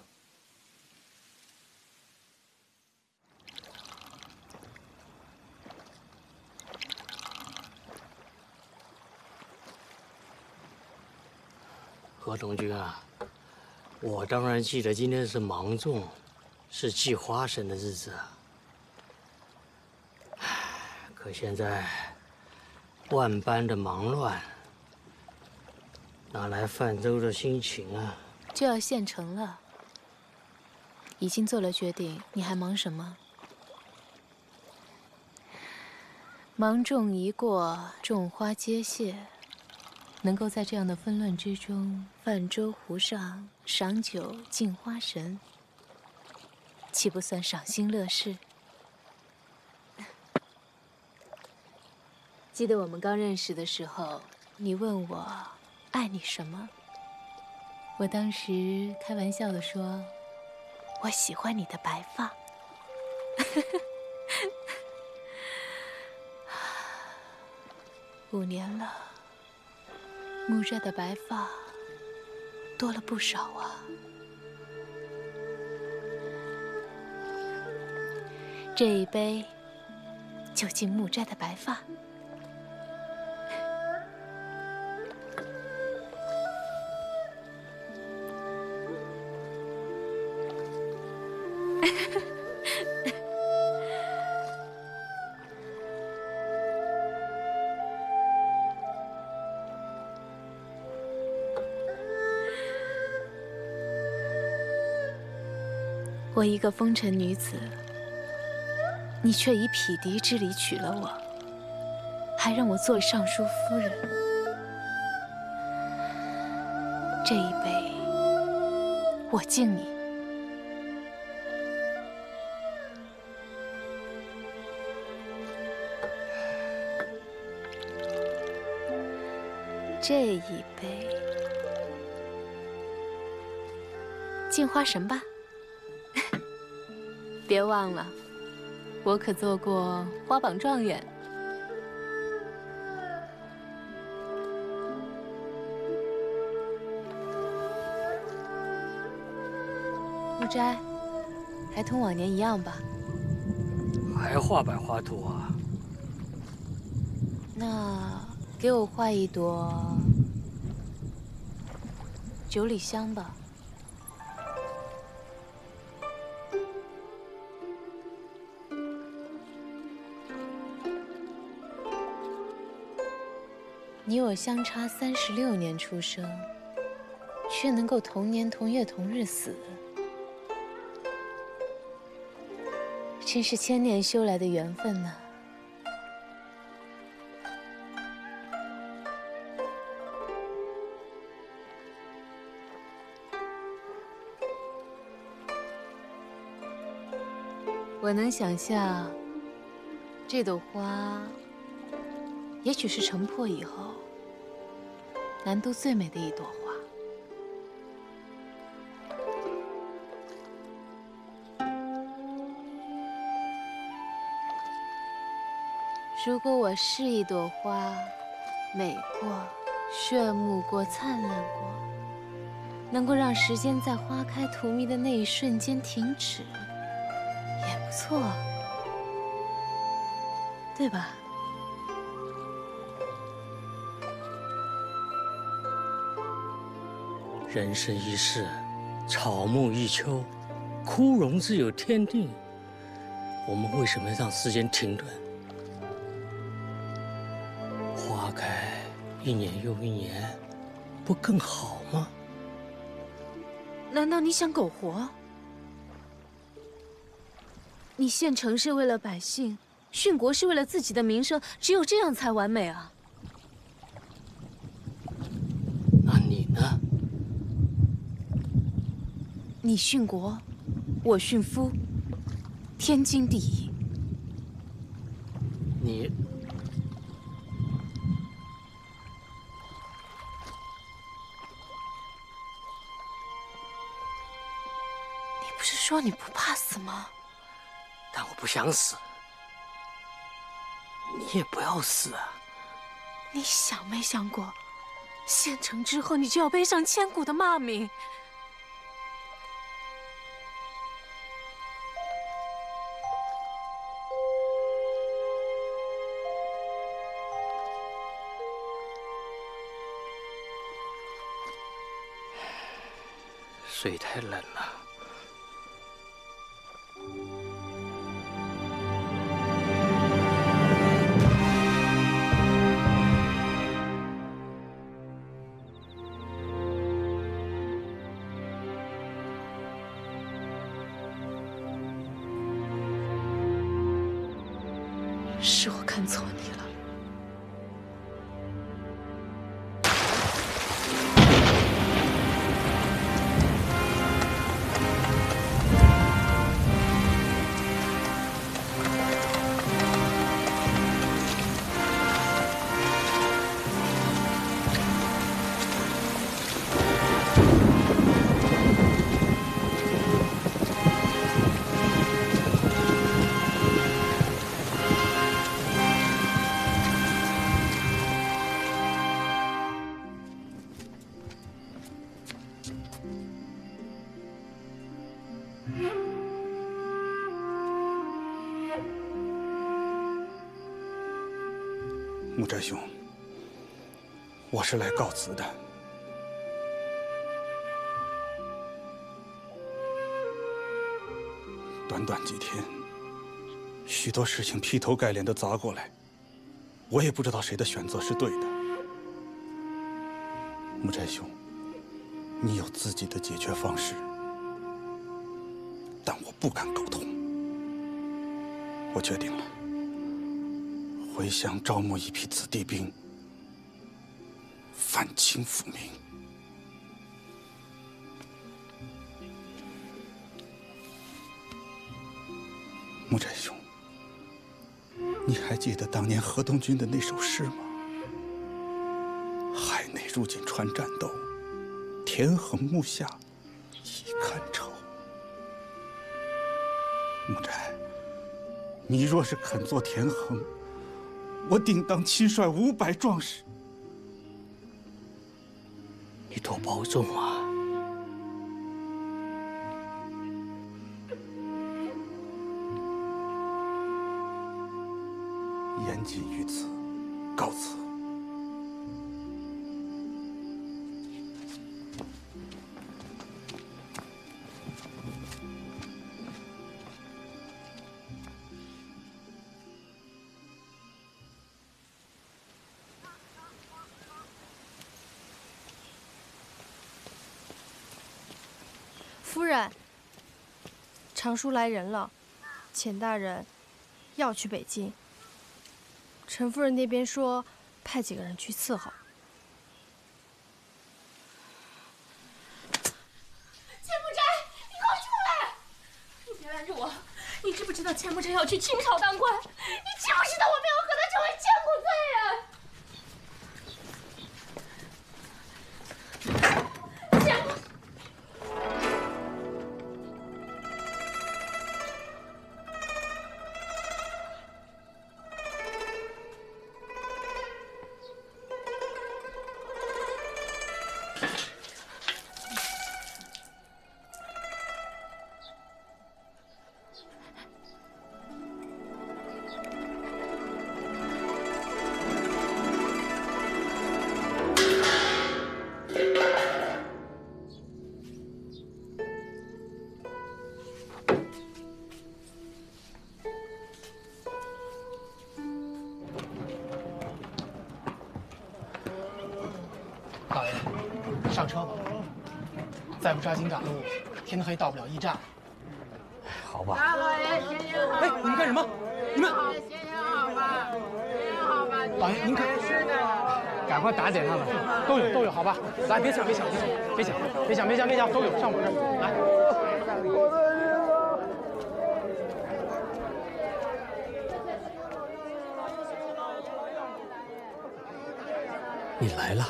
何同军啊，我当然记得今天是芒种，是祭花神的日子啊。可现在万般的忙乱，哪来泛舟的心情啊？就要献城了，已经做了决定，你还忙什么？芒种一过，种花皆谢。能够在这样的纷乱之中，泛舟湖上赏酒敬花神，岂不算赏心乐事？记得我们刚认识的时候，你问我爱你什么？我当时开玩笑的说，我喜欢你的白发。五年了。木寨的白发多了不少啊！这一杯就敬木斋的白发。我一个风尘女子，你却以匹敌之礼娶了我，还让我做尚书夫人。这一杯，我敬你。这一杯，敬花神吧。别忘了，我可做过花榜状元。木斋，还同往年一样吧？还画百花图啊？那给我画一朵九里香吧。你我相差三十六年出生，却能够同年同月同日死，真是千年修来的缘分呢。我能想象，这朵花，也许是城破以后。南都最美的一朵花。如果我是一朵花，美过、炫目过、灿烂过，能够让时间在花开荼蘼的那一瞬间停止，也不错，对吧？人生一世，草木一秋，枯荣自有天定。我们为什么让时间停顿？花开一年又一年，不更好吗？难道你想苟活？你献城是为了百姓，殉国是为了自己的名声，只有这样才完美啊！你殉国我殉夫天经地义。你你不是说你不怕死吗？但我不想死。你也不要死啊。你想没想过献城之后你就要背上千古的骂名？水木斋兄，我是来告辞的。短短几天，许多事情劈头盖脸的砸过来，我也不知道谁的选择是对的。木斋兄，你有自己的解决方式，但我不敢沟通。我决定了。回乡招募一批子弟兵，反清复明。木斋兄，你还记得当年河东军的那首诗吗？海内如锦船战斗，田横木下已堪愁。木斋，你若是肯做田横，我定当亲率五百壮士。你多保重啊！堂叔来人了，钱大人要去北京。陈夫人那边说，派几个人去伺候。钱木斋，你给我出来！你别拦着我！你知不知道钱木斋要去清朝当官？再不抓紧赶路，天黑到不了驿站。好吧。哎，你们干什么？你们老爷，您看，赶快打点他们，都有都有，好吧？来，别抢，别抢，别抢，别抢，别抢，别抢，别抢，都有，上我这儿来。你来了，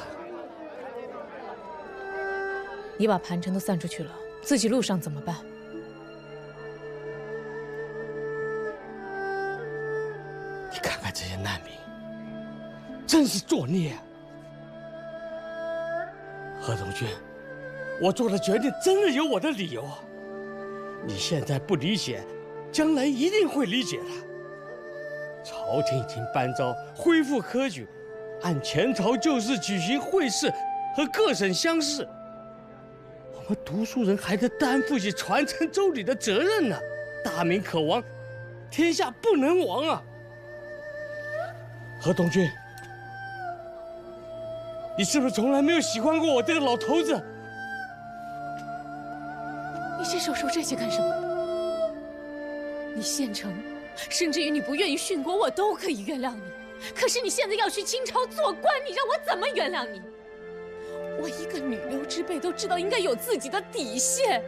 你把盘缠都散出去了，自己路上怎么办？你看看这些难民，真是作孽！何同军，我做的决定真的有我的理由。你现在不理解，将来一定会理解的。朝廷已经颁诏恢复科举，按前朝旧事举行会试和各省乡试。我读书人还得担负起传承周礼的责任呢。大明可亡，天下不能亡啊！何东君，你是不是从来没有喜欢过我这个老头子？你伸手说这些干什么？你县城，甚至于你不愿意殉国，我都可以原谅你。可是你现在要去清朝做官，你让我怎么原谅你？我一个女流之辈都知道应该有自己的底线。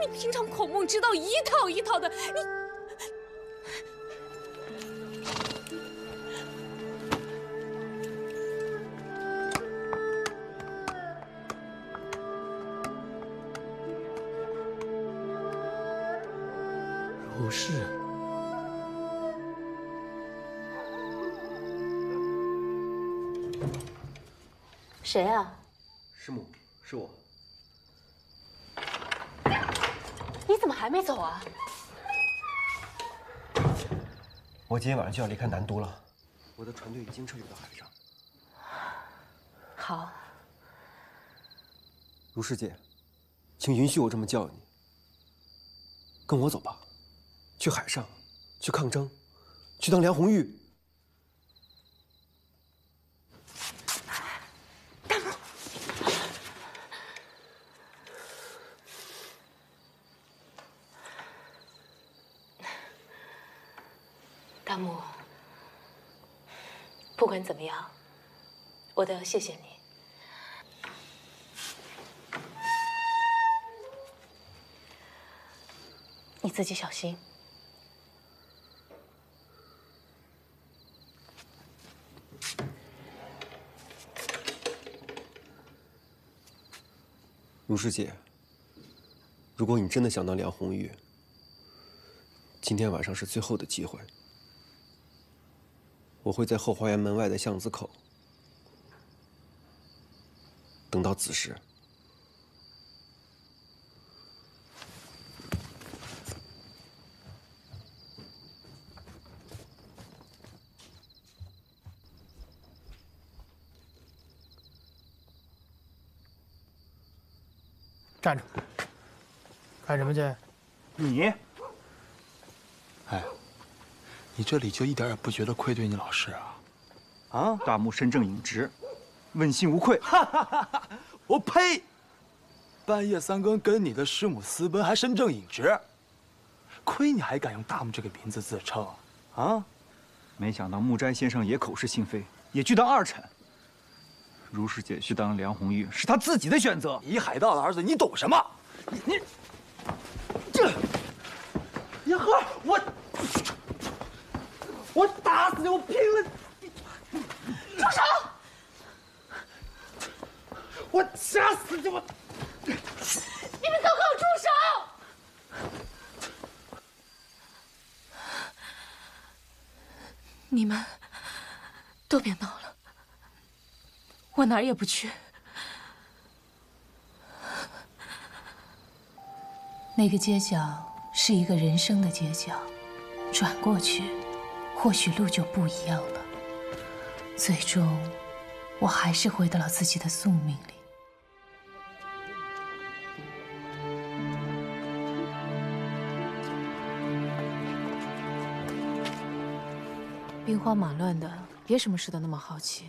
你平常孔孟之道一套一套的，你。如是。谁啊？师母，是我。你怎么还没走啊？我今天晚上就要离开南都了，我的船队已经撤离到海上。好，如师姐，请允许我这么叫你。跟我走吧，去海上，去抗争，去当梁红玉。大木，不不管怎么样，我都要谢谢你。你自己小心。如师姐，如果你真的想当梁红玉，今天晚上是最后的机会。我会在后花园门外的巷子口等到子时。站住！干什么去？你，哎，你这里就一点也不觉得愧对你老师啊？啊！大木身正影直，问心无愧。哈哈哈哈！我呸！半夜三更跟你的师母私奔，还身正影直，亏你还敢用大木这个名字自称啊！没想到木斋先生也口是心非，也去当二臣。如是姐去当梁红玉是她自己的选择。你海盗的儿子，你懂什么？你你这，你呵，我我打死你！我拼了！住手！我掐死你！我你们都给我住手！你们都别闹了。我哪儿也不去。那个街角是一个人生的街角，转过去，或许路就不一样了。最终，我还是回到了自己的宿命里。兵荒马乱的，别什么事都那么好奇。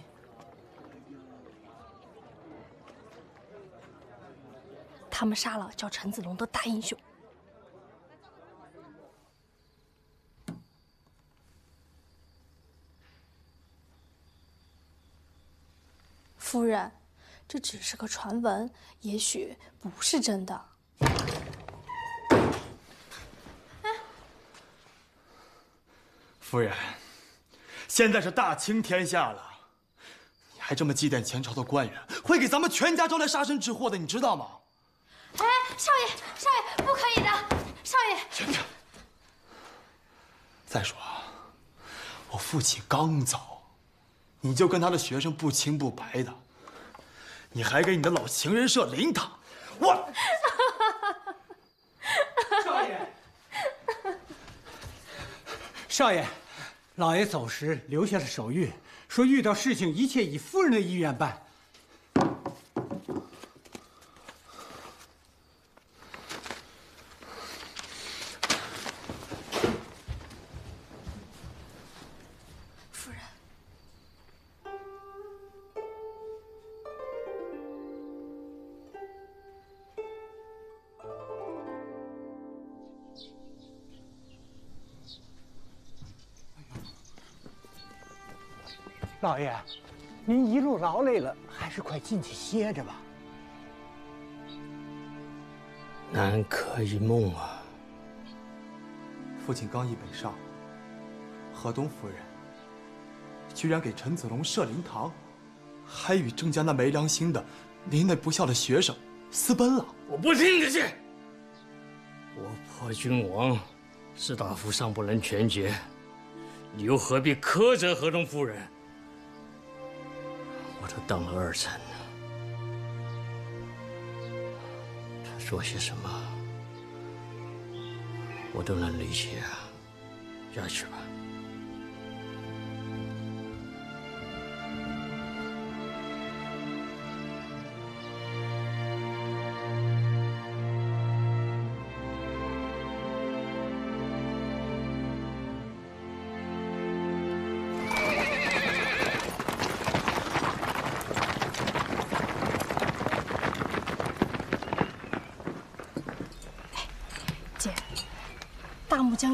他们杀了叫陈子龙的大英雄。夫人，这只是个传闻，也许不是真的。夫人，现在是大清天下了，你还这么祭奠前朝的官员，会给咱们全家招来杀身之祸的，你知道吗？哎，少爷，少爷，不可以的，少爷。再说，我父亲刚走，你就跟他的学生不清不白的，你还给你的老情人设灵堂，我。少爷，少爷，老爷走时留下了手谕，说遇到事情一切以夫人的意愿办。爷，您一路劳累了，还是快进去歇着吧。南柯一梦啊！父亲刚一北上，河东夫人居然给陈子龙设灵堂，还与郑家那没良心的、您那不孝的学生私奔了。我不听这些！我破君王，士大夫尚不能全节，你又何必苛责河东夫人？我都当了二臣了，他说些什么，我都能理解啊。下去吧。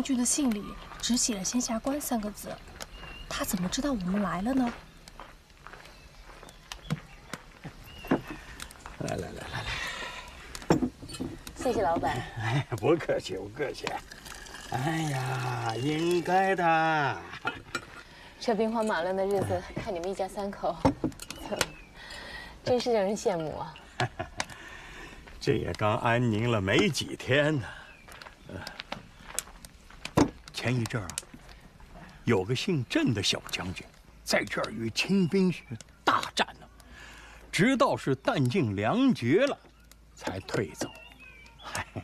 大木将军的信里只写了“仙霞关”三个字，他怎么知道我们来了呢？来来来来谢谢老板。哎，不客气，不客气。哎呀，应该的。这兵荒马乱的日子，看你们一家三口，真是让人羡慕啊！这也刚安宁了没几天呢。前一阵啊，有个姓郑的小将军，在这儿与清兵是大战呢，直到是弹尽粮绝了，才退走。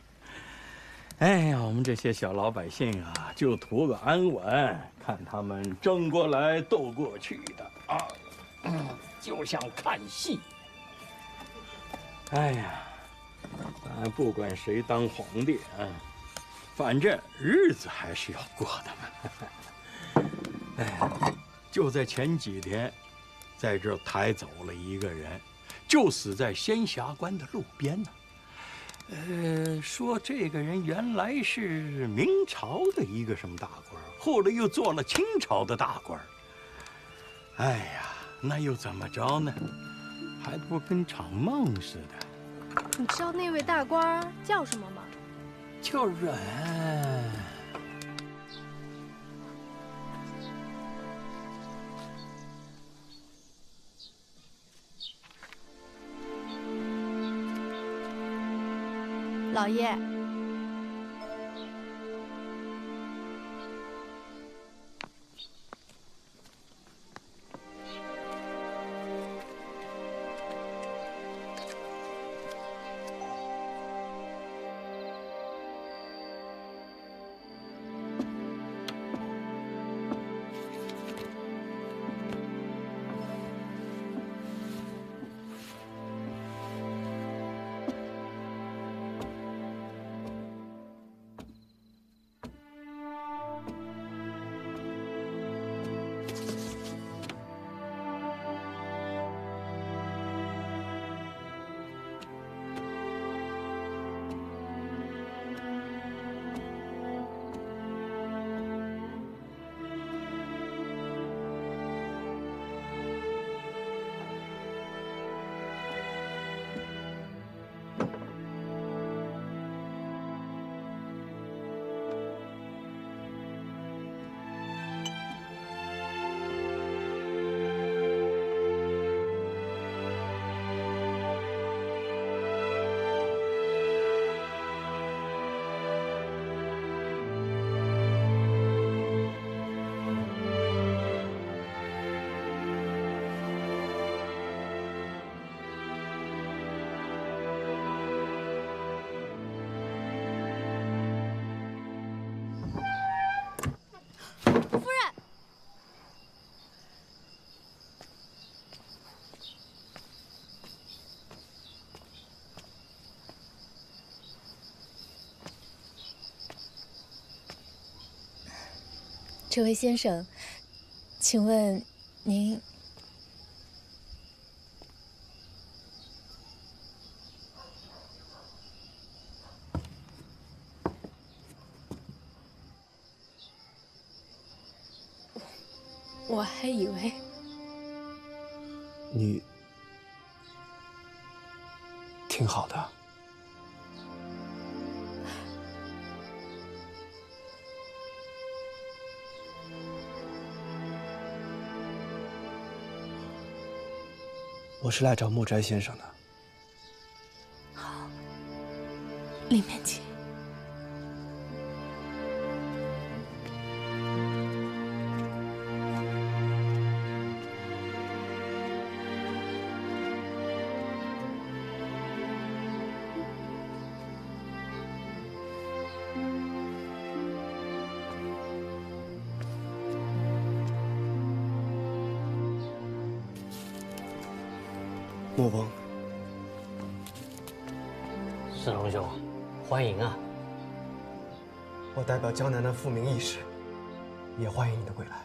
哎呀，我们这些小老百姓啊，就图个安稳，看他们争过来斗过去的啊，就像看戏。哎呀，咱不管谁当皇帝啊，反正日子还是要过的嘛。哎，就在前几天，在这儿抬走了一个人，就死在仙霞关的路边呢。呃，说这个人原来是明朝的一个什么大官，后来又做了清朝的大官。哎呀，那又怎么着呢？还不跟场梦似的？你知道那位大官叫什么吗？就软。老爷，这位先生，请问您？是来找木斋先生的。表江南的富民义士，也欢迎你的归来。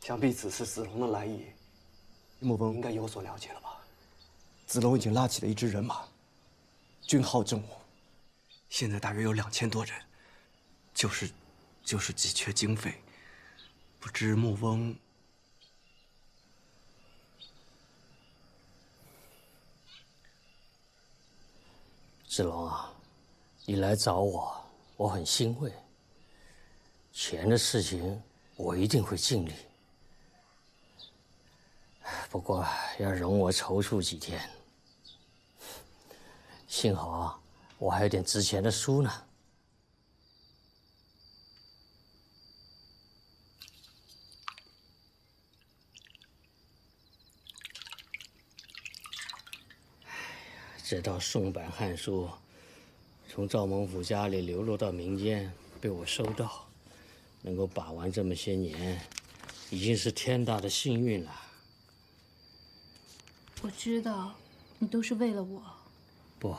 想必此次子龙的来意，莫翁应该有所了解了吧？子龙已经拉起了一支人马，军号正午，现在大约有两千多人，就是就是急缺经费，不知莫翁。子龙啊，你来找我，我很欣慰。钱的事情，我一定会尽力。不过要容我踌躇几天。幸好啊，我还有点值钱的书呢。这套宋版《汉书》从赵孟頫家里流落到民间，被我收到，能够把玩这么些年，已经是天大的幸运了。我知道，你都是为了我。不，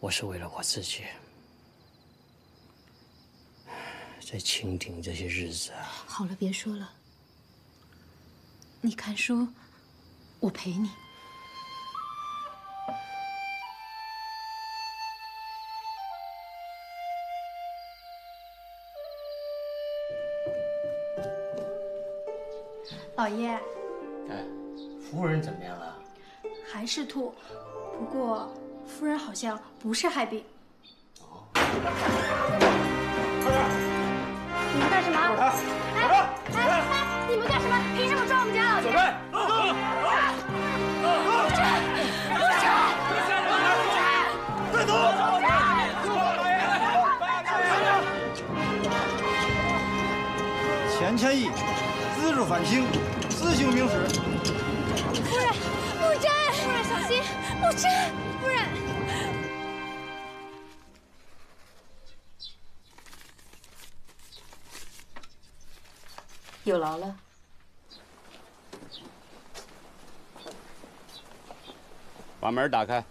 我是为了我自己。在清廷这些日子啊，好了，别说了。你看书，我陪你。老爷，哎，夫人怎么样了？还是吐，不过夫人好像不是害病。你们干什么？哎哎哎！你们干什么？凭什么反清，自行明史。夫人，木真，夫人小心！木真，夫人。有劳了。把门打开。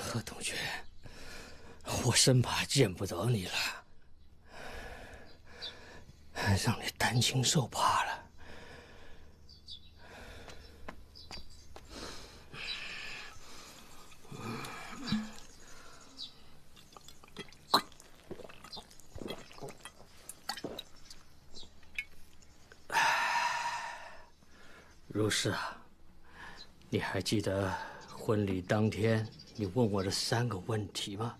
贺同学，我生怕见不着你了，让你担惊受怕了。如是啊，你还记得婚礼当天你问我的三个问题吗？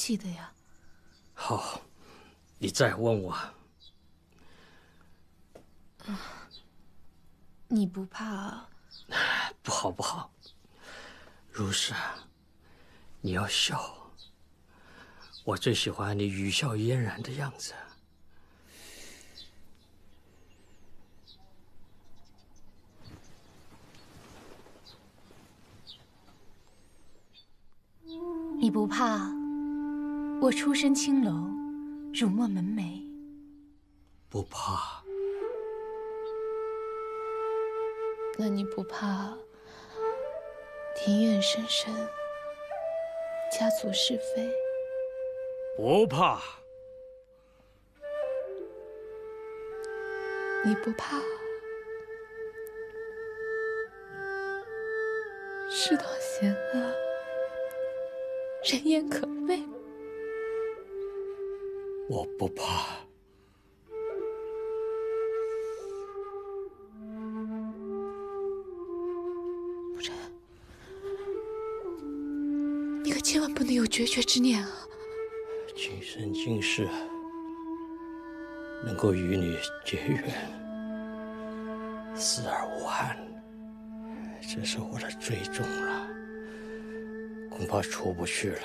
记得呀。好，你再问我。你不怕？不好不好，如是啊，你要笑。我最喜欢你语笑嫣然的样子。你不怕？我出身青楼，辱没门楣。不怕。那你不怕庭院深深，家族是非？不怕。你不怕世道险恶，人言可畏？我不怕。不然，你可千万不能有决绝之念啊！今生今世。能够与你结缘，死而无憾，这是我的最终了，恐怕出不去了。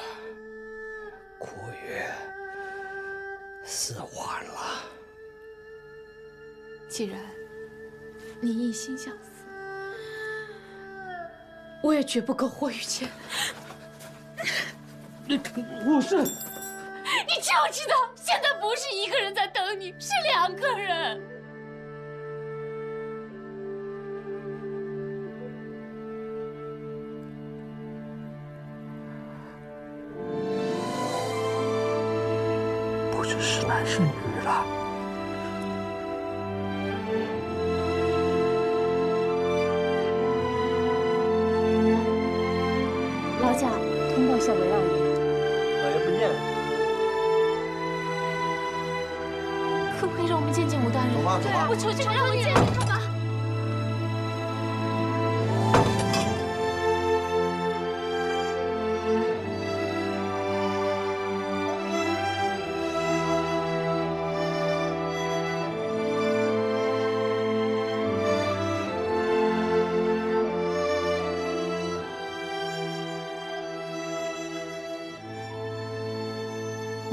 古月，死晚了。既然你一心想死，我也绝不苟活于前。你不是。你就知道，现在不是一个人在等你，是两个人。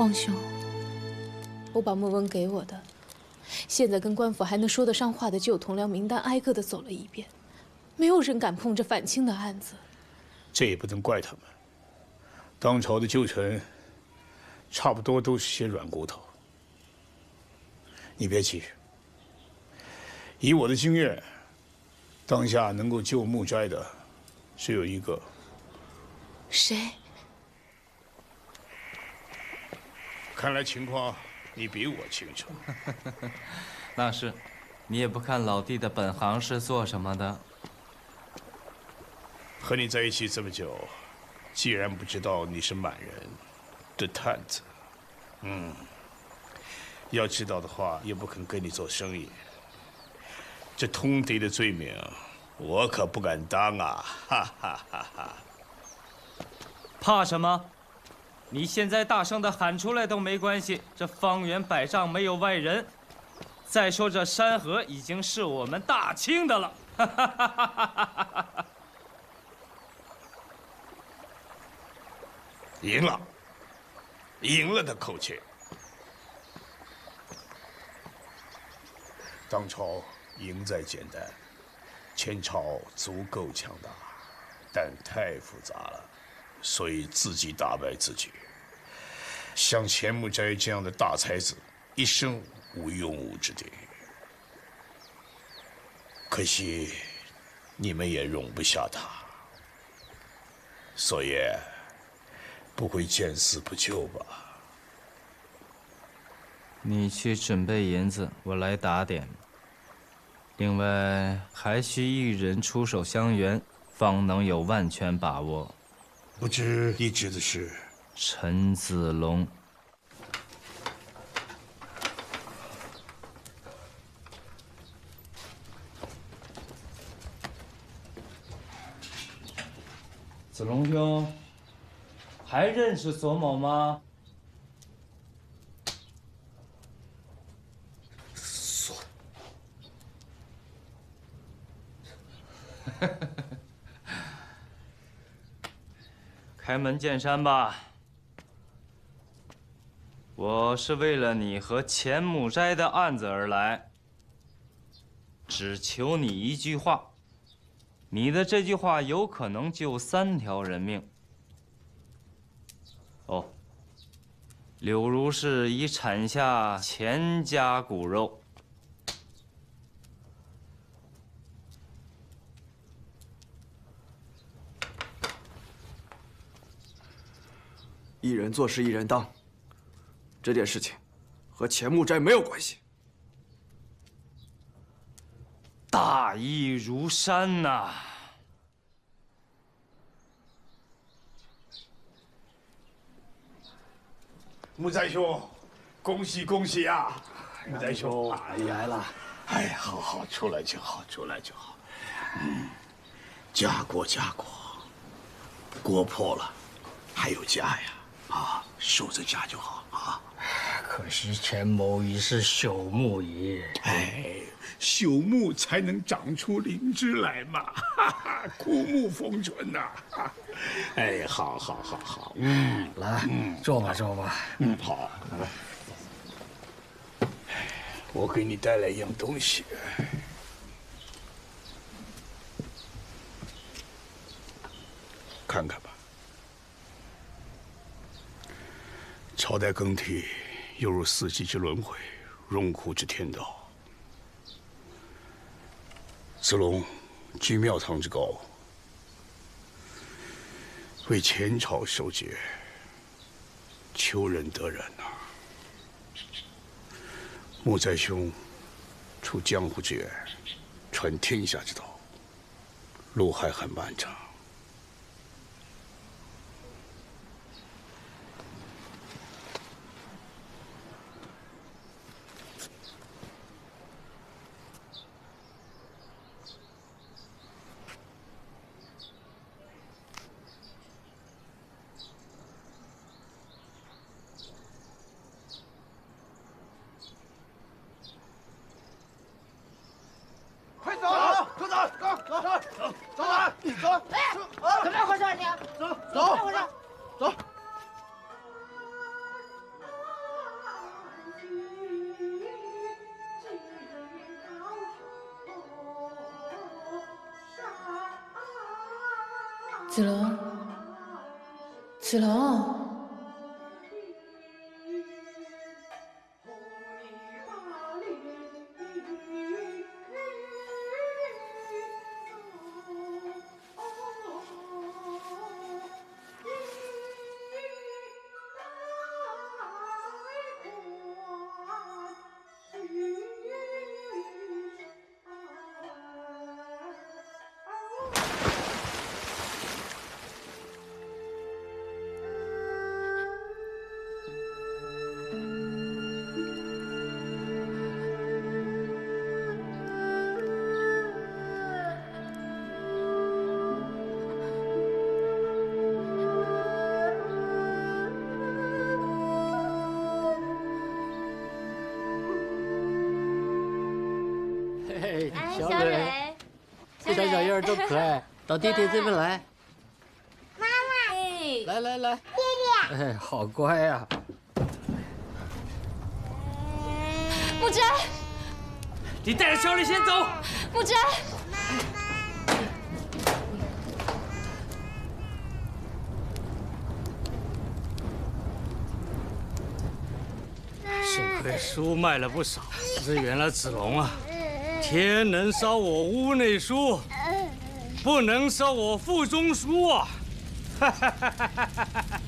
王兄，我把莫文给我的，现在跟官府还能说得上话的旧同僚名单挨个的走了一遍，没有人敢碰这反清的案子。这也不能怪他们，当朝的旧臣，差不多都是些软骨头。你别急，以我的经验，当下能够救木斋的，只有一个。谁？看来情况你比我清楚。那是，你也不看老弟的本行是做什么的。和你在一起这么久，既然不知道你是满人的探子，嗯，要知道的话，也不肯跟你做生意。这通敌的罪名，我可不敢当啊！哈哈哈哈！怕什么？你现在大声的喊出来都没关系。这方圆百丈没有外人。再说这山河已经是我们大清的了。赢了，赢了的口气。当朝赢在简单，前朝足够强大，但太复杂了，所以自己打败自己。像钱穆斋这样的大才子，一生无用武之地。可惜，你们也容不下他，所以。不会见死不救吧？你去准备银子，我来打点。另外，还需一人出手相援，方能有万全把握。不知你指的是？陈子龙。子龙兄。还认识左某吗？左，开门见山吧。我是为了你和钱木斋的案子而来，只求你一句话，你的这句话有可能救三条人命。哦，柳如是已产下钱家骨肉。一人做事一人当，这件事情和钱木斋没有关系。大义如山呐！木斋兄，恭喜恭喜啊！木斋兄，你来了。哎，好好，出来就好，出来就好。嗯，家国家国，国破了，还有家呀！啊，守着家就好啊。可惜钱某已是朽木矣。哎，朽木才能长出灵芝来嘛！哈哈，枯木逢春呐！哎，好，好，好，好。嗯，来，坐吧，坐吧。嗯，好。我给你带来一样东西，看看吧。朝代更替，犹如四季之轮回，荣枯之天道。子龙居庙堂之高，为前朝守节，求仁得仁呐。木斋兄出江湖之远，传天下之道，路还很漫长。儿多可爱，到爹爹这边来，妈妈，来来来，弟弟，哎，好乖呀。木真，你带着小李先走。木真，幸亏书卖了不少，支援了子龙啊。天能烧我屋内书，不能说我腹中书啊，哈哈哈哈哈哈。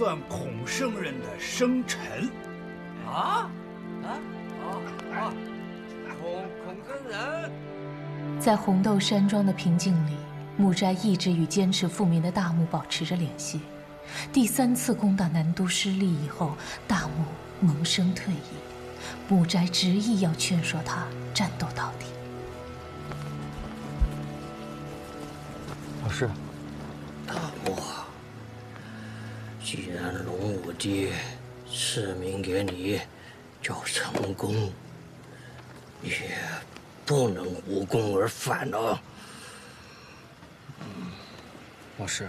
算孔圣人的生辰。啊啊哦哦，孔孔圣人。在红豆山庄的平静里，木斋一直与坚持复明的大木保持着联系。第三次攻打南都失利以后，大木萌生退意，木斋执意要劝说他战斗到底。老师，既然龙武帝赐名给你，叫成功，也不能无功而返啊！老师，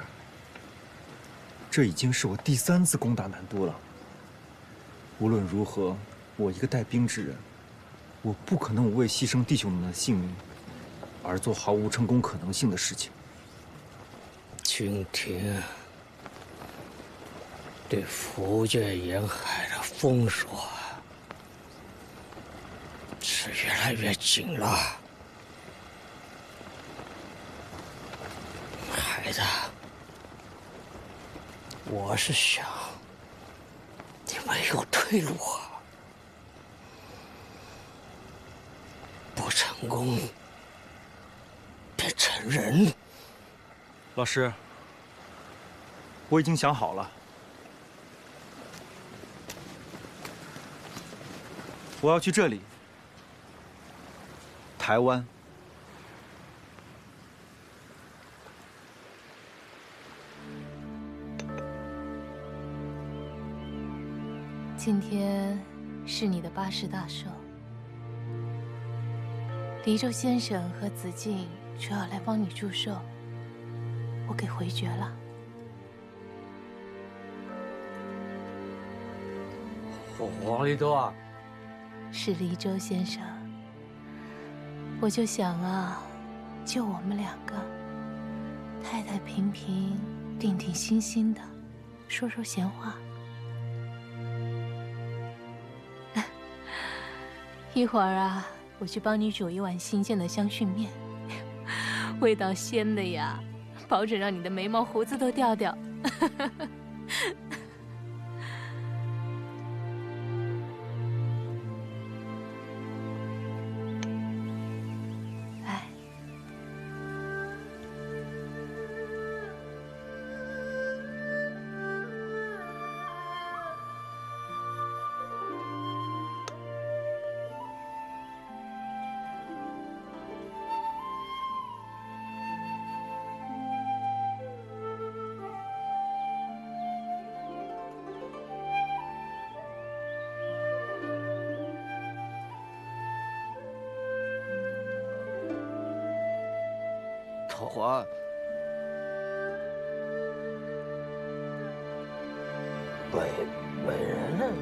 这已经是我第三次攻打南都了。无论如何，我一个带兵之人，我不可能无谓牺牲弟兄们的性命，而做毫无成功可能性的事情。清廷对福建沿海的封锁是越来越紧了，孩子，我是想你没有退路啊，不成功别成人。老师，我已经想好了，我要去这里，台湾。今天是你的八十大寿，黎州先生和子敬说要来帮你祝寿。我给回绝了。黄立洲啊，是黎州先生。我就想啊，就我们两个，太太平平、定定心心的，说说闲话。一会儿啊，我去帮你煮一碗新鲜的香蕈面，味道鲜的呀。保准让你的眉毛胡子都掉掉。华，美美人。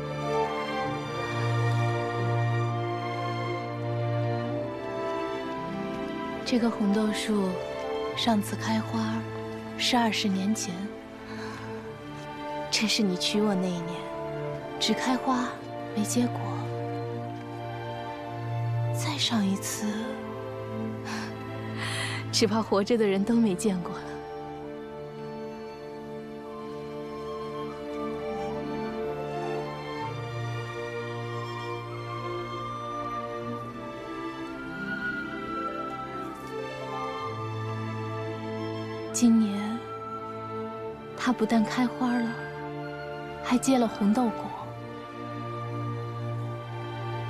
这棵红豆树上次开花是二十年前，这是你娶我那一年，只开花没结果。再上一次。只怕活着的人都没见过了。今年，它不但开花了，还结了红豆果。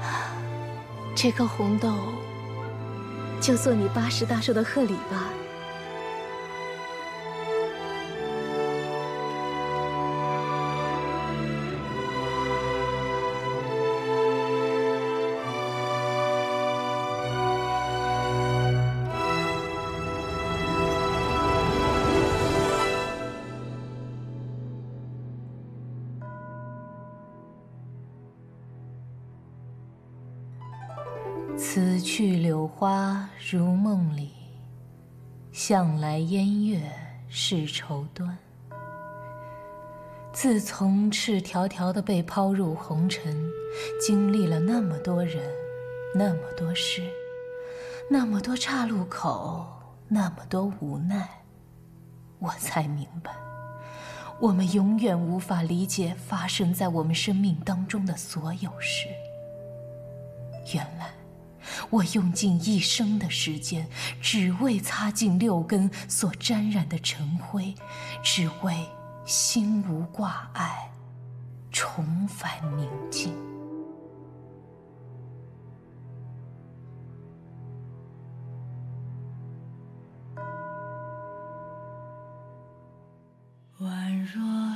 这颗红豆。就做你八十大寿的贺礼吧。向来烟月是愁端。自从赤条条的被抛入红尘，经历了那么多人，那么多事，那么多岔路口，那么多无奈，我才明白，我们永远无法理解发生在我们生命当中的所有事。原来，我用尽一生的时间，只为擦净六根所沾染的尘灰，只为心无挂碍，重返宁静。宛若